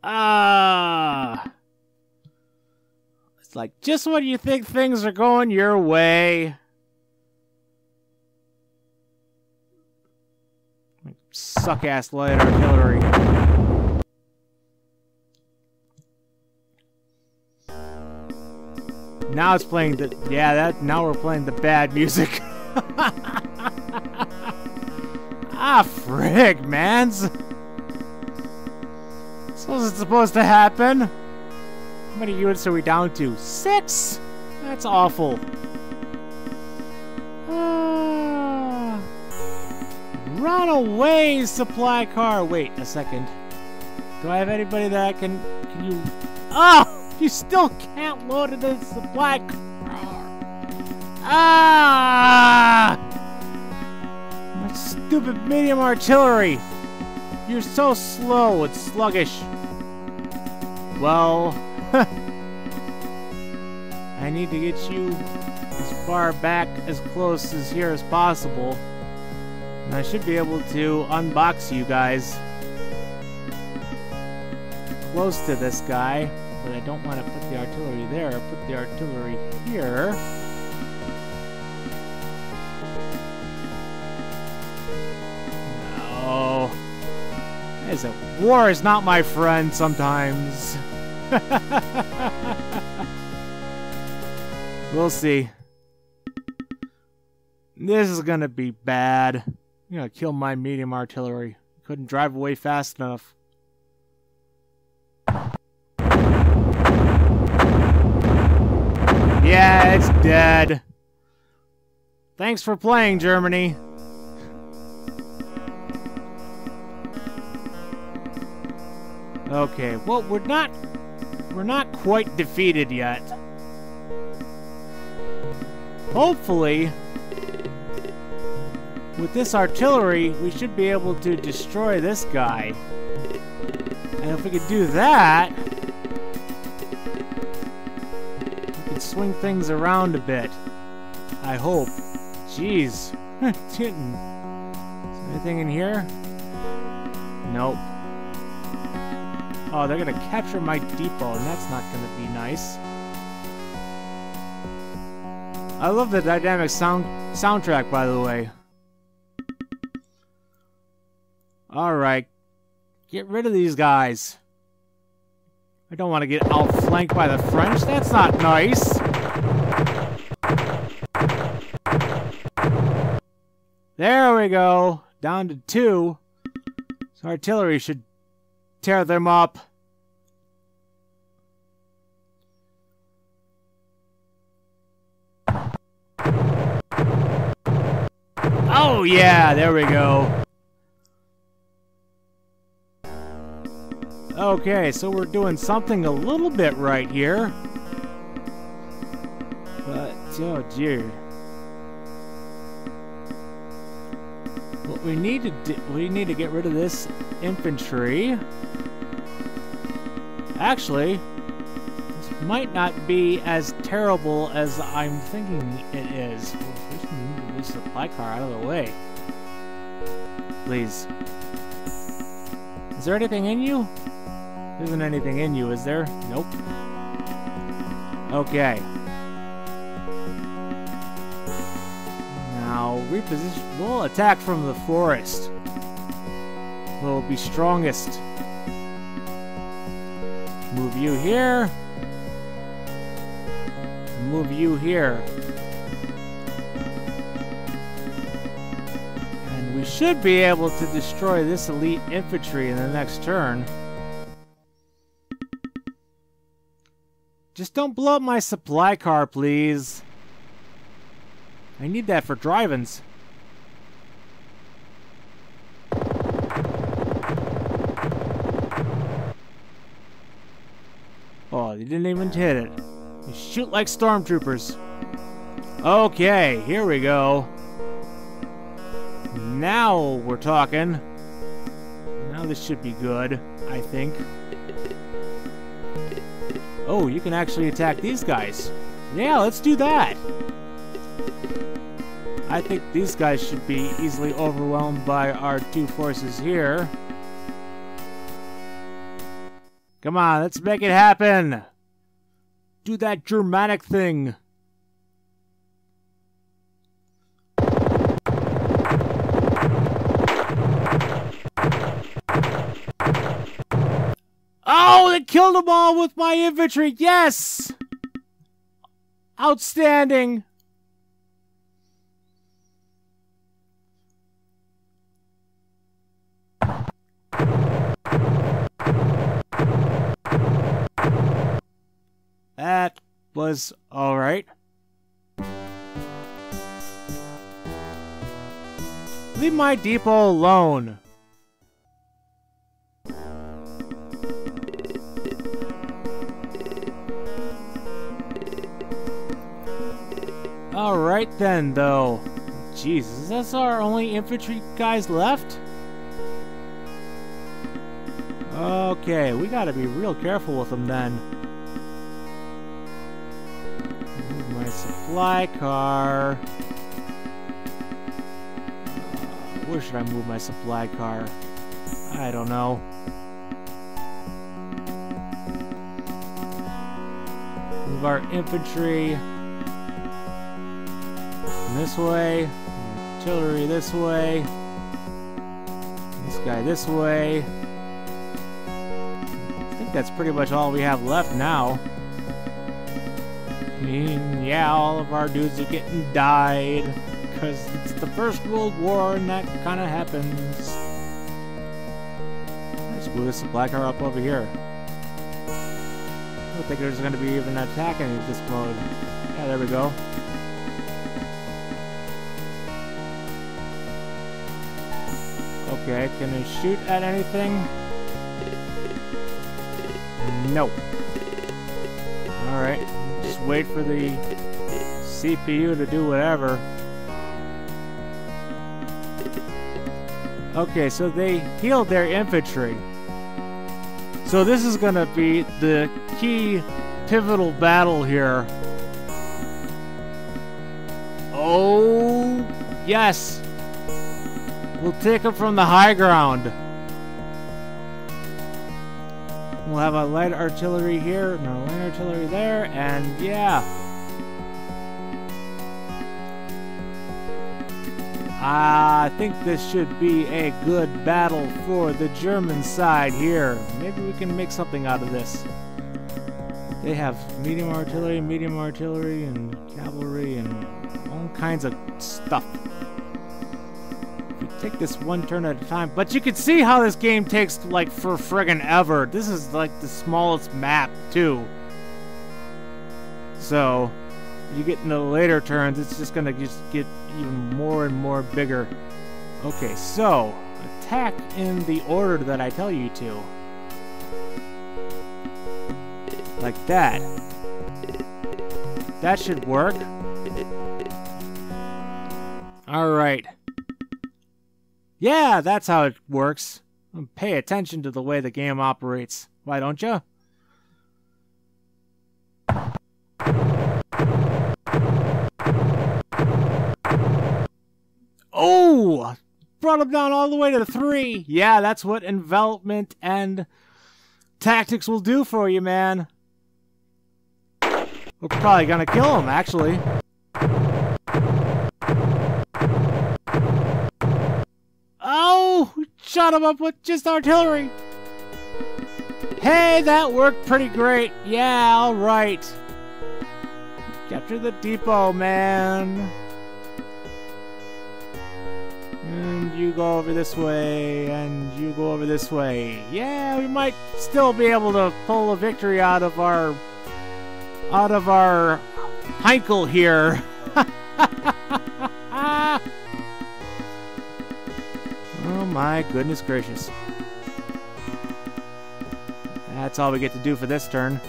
Ah. It's like just when you think things are going your way. Suck ass light artillery. Now it's playing the yeah, that now we're playing the bad music. [LAUGHS] ah frig, mans. So is it supposed to happen? How many units are we down to? Six? That's awful. Uh, run away, supply car. Wait a second. Do I have anybody that can... Can you... Oh! You still can't load it in the supply car. Ah! My stupid medium artillery. You're so slow and sluggish. Well, [LAUGHS] I need to get you as far back as close as here as possible. And I should be able to unbox you guys close to this guy. But I don't want to put the artillery there. Put the artillery here. No. Is it? War is not my friend sometimes. [LAUGHS] we'll see. This is gonna be bad. I'm gonna kill my medium artillery. Couldn't drive away fast enough. Yeah, it's dead. Thanks for playing, Germany. Okay, well, we're not... We're not quite defeated yet. Hopefully, with this artillery, we should be able to destroy this guy. And if we could do that, we could swing things around a bit. I hope. Jeez. [LAUGHS] Anything in here? Nope. Oh, they're gonna capture my depot, and that's not gonna be nice. I love the dynamic sound soundtrack, by the way. Alright. Get rid of these guys. I don't want to get outflanked by the French. That's not nice. There we go. Down to two. So artillery should tear them up. Oh yeah, there we go. Okay, so we're doing something a little bit right here. But, oh dear. What we need to do, we need to get rid of this infantry. Actually, this might not be as terrible as I'm thinking it is. We should move this supply car out of the way. Please. Is there anything in you? There isn't anything in you, is there? Nope. Okay. Now, reposition. We'll attack from the forest. We'll be strongest. Move you here. Move you here. And we should be able to destroy this elite infantry in the next turn. Just don't blow up my supply car, please. I need that for drivings. They didn't even hit it. You shoot like stormtroopers. Okay, here we go. Now we're talking. Now this should be good, I think. Oh, you can actually attack these guys. Yeah, let's do that. I think these guys should be easily overwhelmed by our two forces here. Come on, let's make it happen. Do that Germanic thing. Oh, they killed them all with my infantry. Yes! Outstanding. That was alright. Leave my depot alone. Alright then, though. Jesus, that's our only infantry guys left? Okay, we gotta be real careful with them then. Supply car. Where should I move my supply car? I don't know. Move our infantry this way, artillery this way, this guy this way. I think that's pretty much all we have left now. Yeah, all of our dudes are getting died because it's the First World War and that kind of happens. Let's move the supply car up over here. I don't think there's going to be even an attacking at this mode. Yeah, there we go. Okay, can I shoot at anything? No. Alright, wait for the CPU to do whatever. Okay, so they healed their infantry. So this is gonna be the key pivotal battle here. Oh, yes! We'll take them from the high ground. We'll have a light artillery here, no light artillery there, and yeah. I think this should be a good battle for the German side here. Maybe we can make something out of this. They have medium artillery, medium artillery, and cavalry, and all kinds of stuff take this one turn at a time. But you can see how this game takes, like, for friggin' ever. This is, like, the smallest map, too. So, you get into later turns, it's just gonna just get even more and more bigger. Okay, so, attack in the order that I tell you to. Like that. That should work. Alright. Yeah, that's how it works. Pay attention to the way the game operates. Why don't you? Oh! Brought him down all the way to three. Yeah, that's what envelopment and tactics will do for you, man. We're probably gonna kill him, actually. Shot him up with just artillery. Hey, that worked pretty great. Yeah, alright. Capture the depot, man. And you go over this way, and you go over this way. Yeah, we might still be able to pull a victory out of our... out of our... Heinkel here. [LAUGHS] my goodness gracious. That's all we get to do for this turn.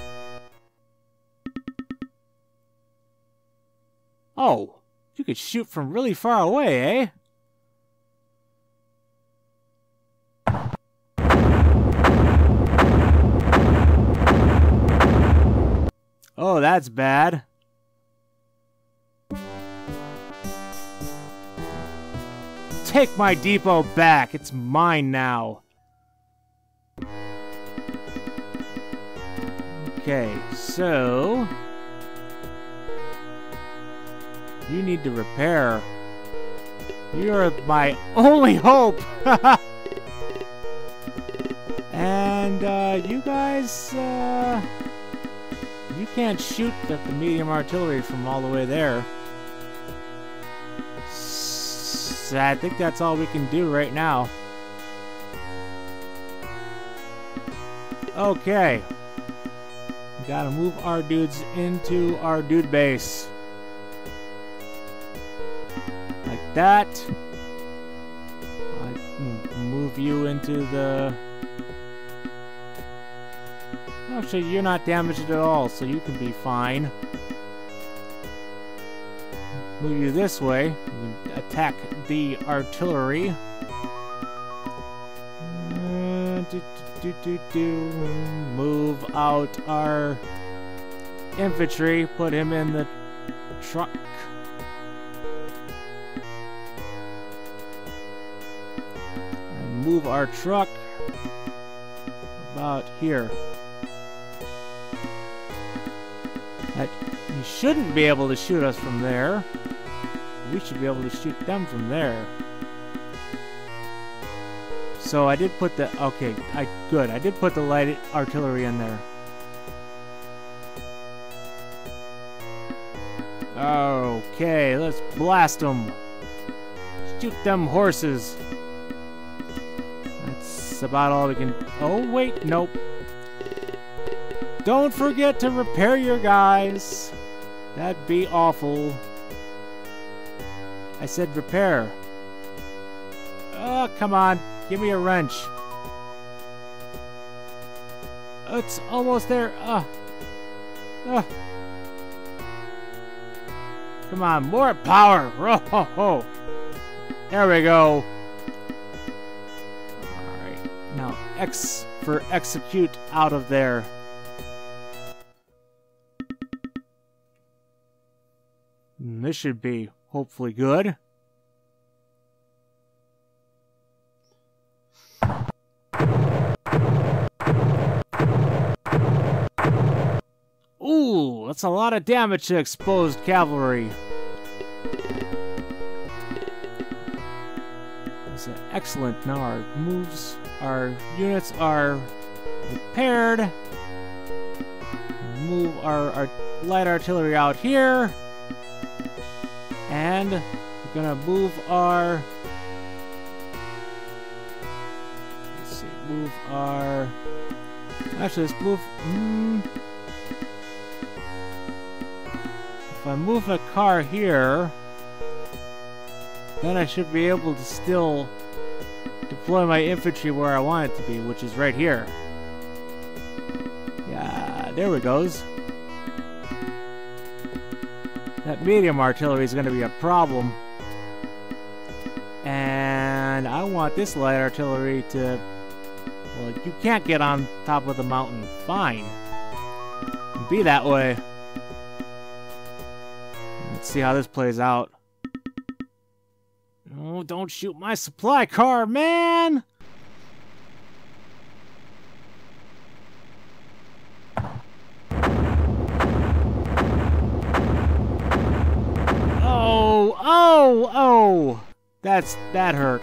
Oh, you could shoot from really far away, eh? Oh, that's bad. Take my depot back. It's mine now. Okay, so... You need to repair. You're my only hope! [LAUGHS] and, uh, you guys, uh... You can't shoot the, the medium artillery from all the way there. I think that's all we can do right now. Okay. Gotta move our dudes into our dude base. Like that. I move you into the... Actually, you're not damaged at all, so you can be fine. Move you this way. Attack the artillery. Uh, Move out our infantry. Put him in the truck. And move our truck about here. That he shouldn't be able to shoot us from there. We should be able to shoot them from there. So I did put the... Okay, I good. I did put the light artillery in there. Okay, let's blast them. Shoot them horses. That's about all we can... Oh, wait, nope. Don't forget to repair your guys. That'd be awful. I said repair. Oh, come on. Give me a wrench. It's almost there. Uh. Uh. Come on, more power. [LAUGHS] Oh. There we go. Alright. Now, X for execute out of there. This should be hopefully good. Ooh, that's a lot of damage to exposed cavalry. That's excellent. Now our moves, our units are repaired. Move our, our light artillery out here. And we're gonna move our let's see, move our actually let's move mm, if I move a car here then I should be able to still deploy my infantry where I want it to be, which is right here. Yeah, there it goes. That medium artillery is going to be a problem. And I want this light artillery to... Well, you can't get on top of the mountain. Fine. Be that way. Let's see how this plays out. Oh, don't shoot my supply car, man! Oh, oh! That's, that hurt.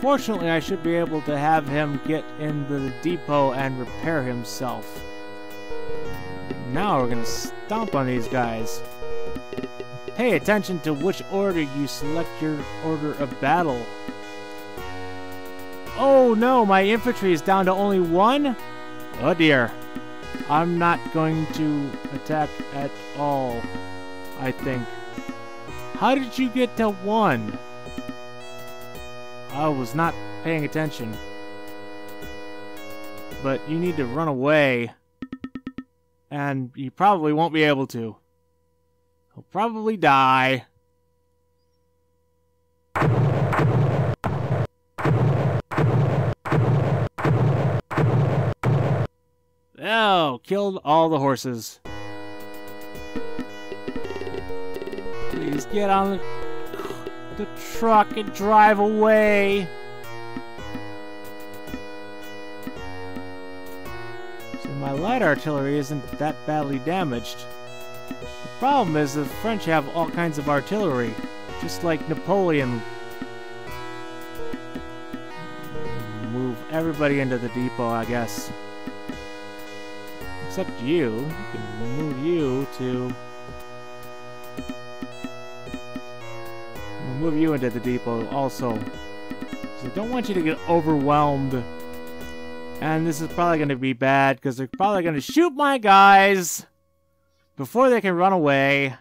Fortunately, I should be able to have him get into the depot and repair himself. Now we're gonna stomp on these guys. Pay attention to which order you select your order of battle. Oh no, my infantry is down to only one? Oh dear. I'm not going to attack at all, I think. How did you get to one? I was not paying attention. But you need to run away. And you probably won't be able to. He'll probably die. Oh, killed all the horses. Please get on the, truck and drive away. So my light artillery isn't that badly damaged. The problem is the French have all kinds of artillery, just like Napoleon. Move everybody into the depot, I guess. Except you. You can move you to... We'll move you into the depot also. So don't want you to get overwhelmed. And this is probably going to be bad, because they're probably going to shoot my guys before they can run away.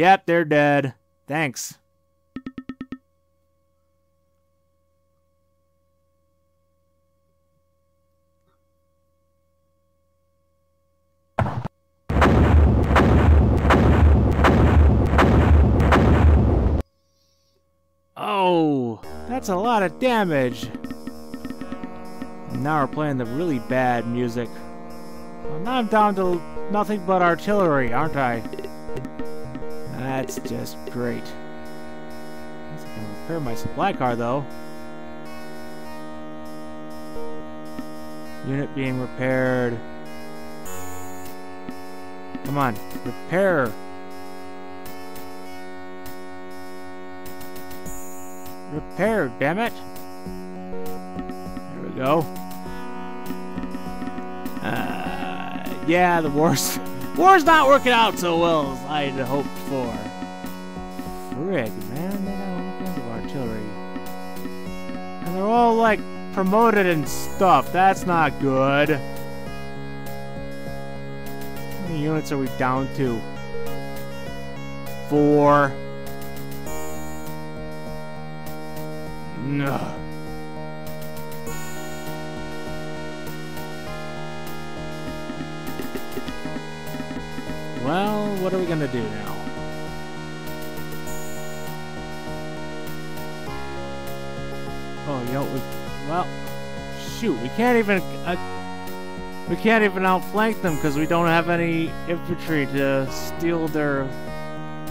Yep, they're dead. Thanks. Oh, that's a lot of damage. now we're playing the really bad music. Well, now I'm down to nothing but artillery, aren't I? That's just great. I can repair my supply car, though. Unit being repaired. Come on, repair. Repair, damn it. There we go. Uh, yeah, the war's [LAUGHS] war's not working out so well as I'd hoped for. Frig, man, they got all kinds of artillery, and they're all like promoted and stuff. That's not good. How many units are we down to? Four. No. Well, what are we gonna do now? Oh, know, we, well, shoot, we can't even, uh, we can't even outflank them because we don't have any infantry to steal their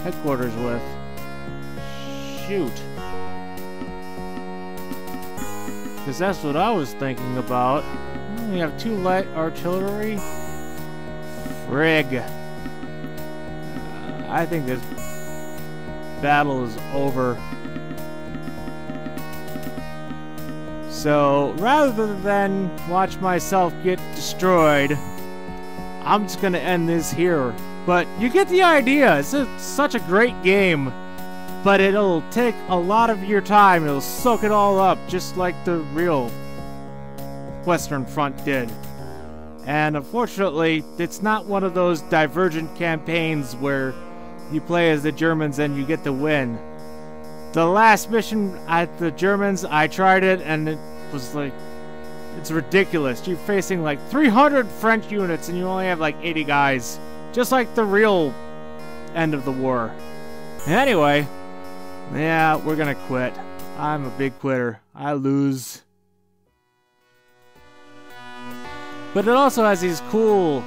headquarters with. Shoot. Because that's what I was thinking about. We have two light artillery. Frig. I think this battle is over. So, rather than watch myself get destroyed, I'm just gonna end this here. But you get the idea. It's a, such a great game but it'll take a lot of your time. It'll soak it all up, just like the real Western Front did. And unfortunately, it's not one of those divergent campaigns where you play as the Germans and you get to win. The last mission at the Germans, I tried it and it was like, it's ridiculous. You're facing like 300 French units and you only have like 80 guys. Just like the real end of the war. Anyway, yeah, we're gonna quit. I'm a big quitter. I lose. But it also has these cool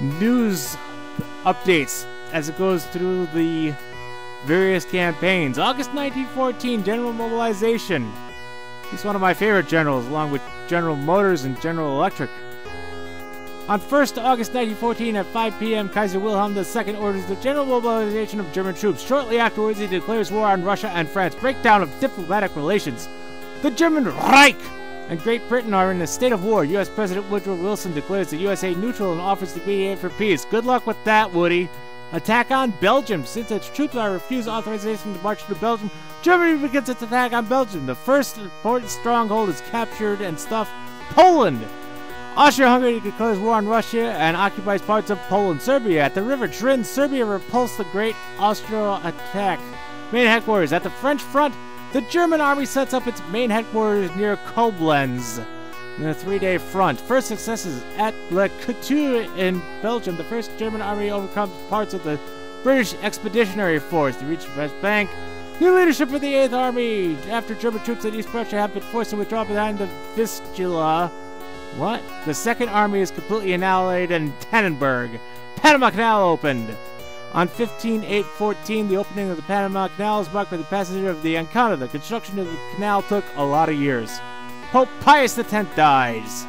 news updates as it goes through the various campaigns. August 1914, General Mobilization. He's one of my favorite generals, along with General Motors and General Electric. On 1st August 1914 at 5 p.m., Kaiser Wilhelm II orders the general mobilization of German troops. Shortly afterwards, he declares war on Russia and France. Breakdown of diplomatic relations. The German Reich and Great Britain are in a state of war. U.S. President Woodrow Wilson declares the USA neutral and offers to mediate for peace. Good luck with that, Woody. Attack on Belgium. Since its troops are refused authorization to march to Belgium, Germany begins its attack on Belgium. The first important stronghold is captured and stuffed Poland. Austria-Hungary declares war on Russia and occupies parts of Poland. Serbia at the River Drin. Serbia repulsed the Great Austro attack. Main headquarters at the French front. The German army sets up its main headquarters near Koblenz. In a three-day front. First successes at Le Couture in Belgium. The first German army overcomes parts of the British Expeditionary Force to reach the West Bank. New leadership for the 8th Army! After German troops in East Prussia have been forced to withdraw behind the Vistula. What? The 2nd Army is completely annihilated in Tannenberg. Panama Canal opened! On 15-8-14, the opening of the Panama Canal is marked by the passage of the Ancona. The construction of the canal took a lot of years. Pope Pius X dies.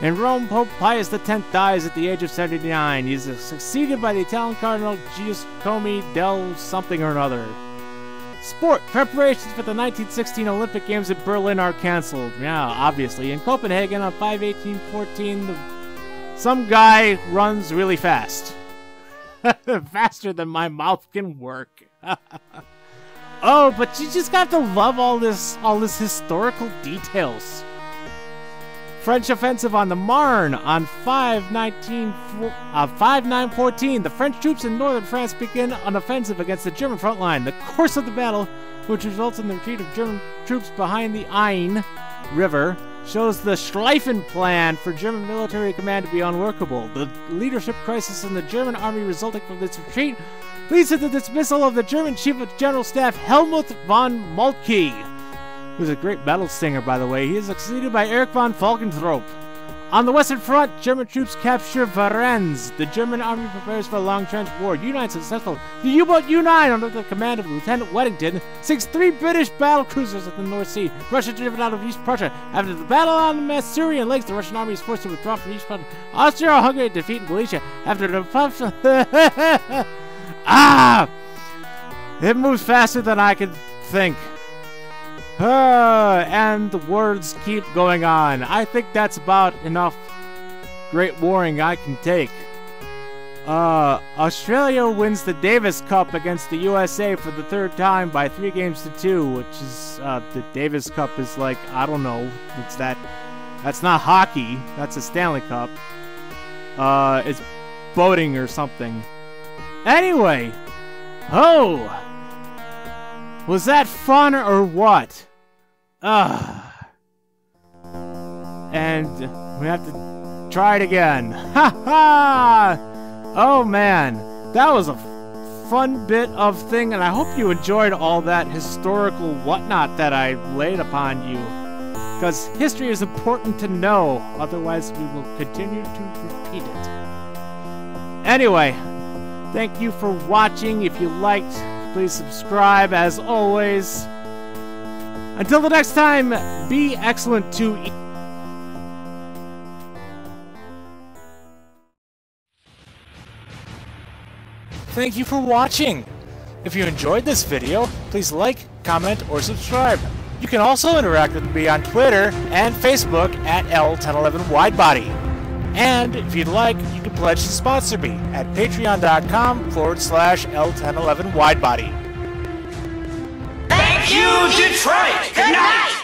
In Rome, Pope Pius X dies at the age of 79. He is succeeded by the Italian Cardinal Giacomo del something or another. Sport. Preparations for the 1916 Olympic Games in Berlin are canceled. Yeah, obviously. In Copenhagen on 5-18-14, some guy runs really fast. [LAUGHS] Faster than my mouth can work. [LAUGHS] Oh, but you just got to love all this, all this historical details. French offensive on the Marne on 5-19, uh, 5-9-14. The French troops in northern France begin an offensive against the German front line. The course of the battle, which results in the retreat of German troops behind the Aisne River, shows the Schlieffen plan for German military command to be unworkable. The leadership crisis in the German army resulting from this retreat leads to the dismissal of the German Chief of General Staff Helmut von Moltke, who's a great battle singer, by the way. He is succeeded by Erich von Falkentrop. On the Western Front, German troops capture Varennes. The German army prepares for a long trench war. U-9 successful. The U-boat U-9, under the command of Lieutenant Weddington, sinks three British battle cruisers at the North Sea. Russia driven out of East Prussia. After the battle on the Masurian Lakes, the Russian army is forced to withdraw from East Prussia. Austria-Hungary defeat Galicia. After the [LAUGHS] Ah! It moves faster than I could think. Uh, and the words keep going on. I think that's about enough great warring I can take. Uh, Australia wins the Davis Cup against the USA for the third time by three games to two, which is, uh, the Davis Cup is like, I don't know, it's that, that's not hockey, that's a Stanley Cup. Uh, it's boating or something. Anyway, oh, was that fun or what? Ugh. And we have to try it again. [LAUGHS] Ha ha! Oh man, that was a fun bit of thing, and I hope you enjoyed all that historical whatnot that I laid upon you. Because history is important to know, otherwise we will continue to repeat it. Anyway, Thank you for watching. If you liked, please subscribe as always. Until the next time, be excellent to Thank you for watching. If you enjoyed this video, please like, comment, or subscribe. You can also interact with me on Twitter and Facebook at L1011Widebody. And if you'd like, you can pledge to sponsor me at patreon.com forward slash L1011 Widebody. Thank you, Detroit! Good night!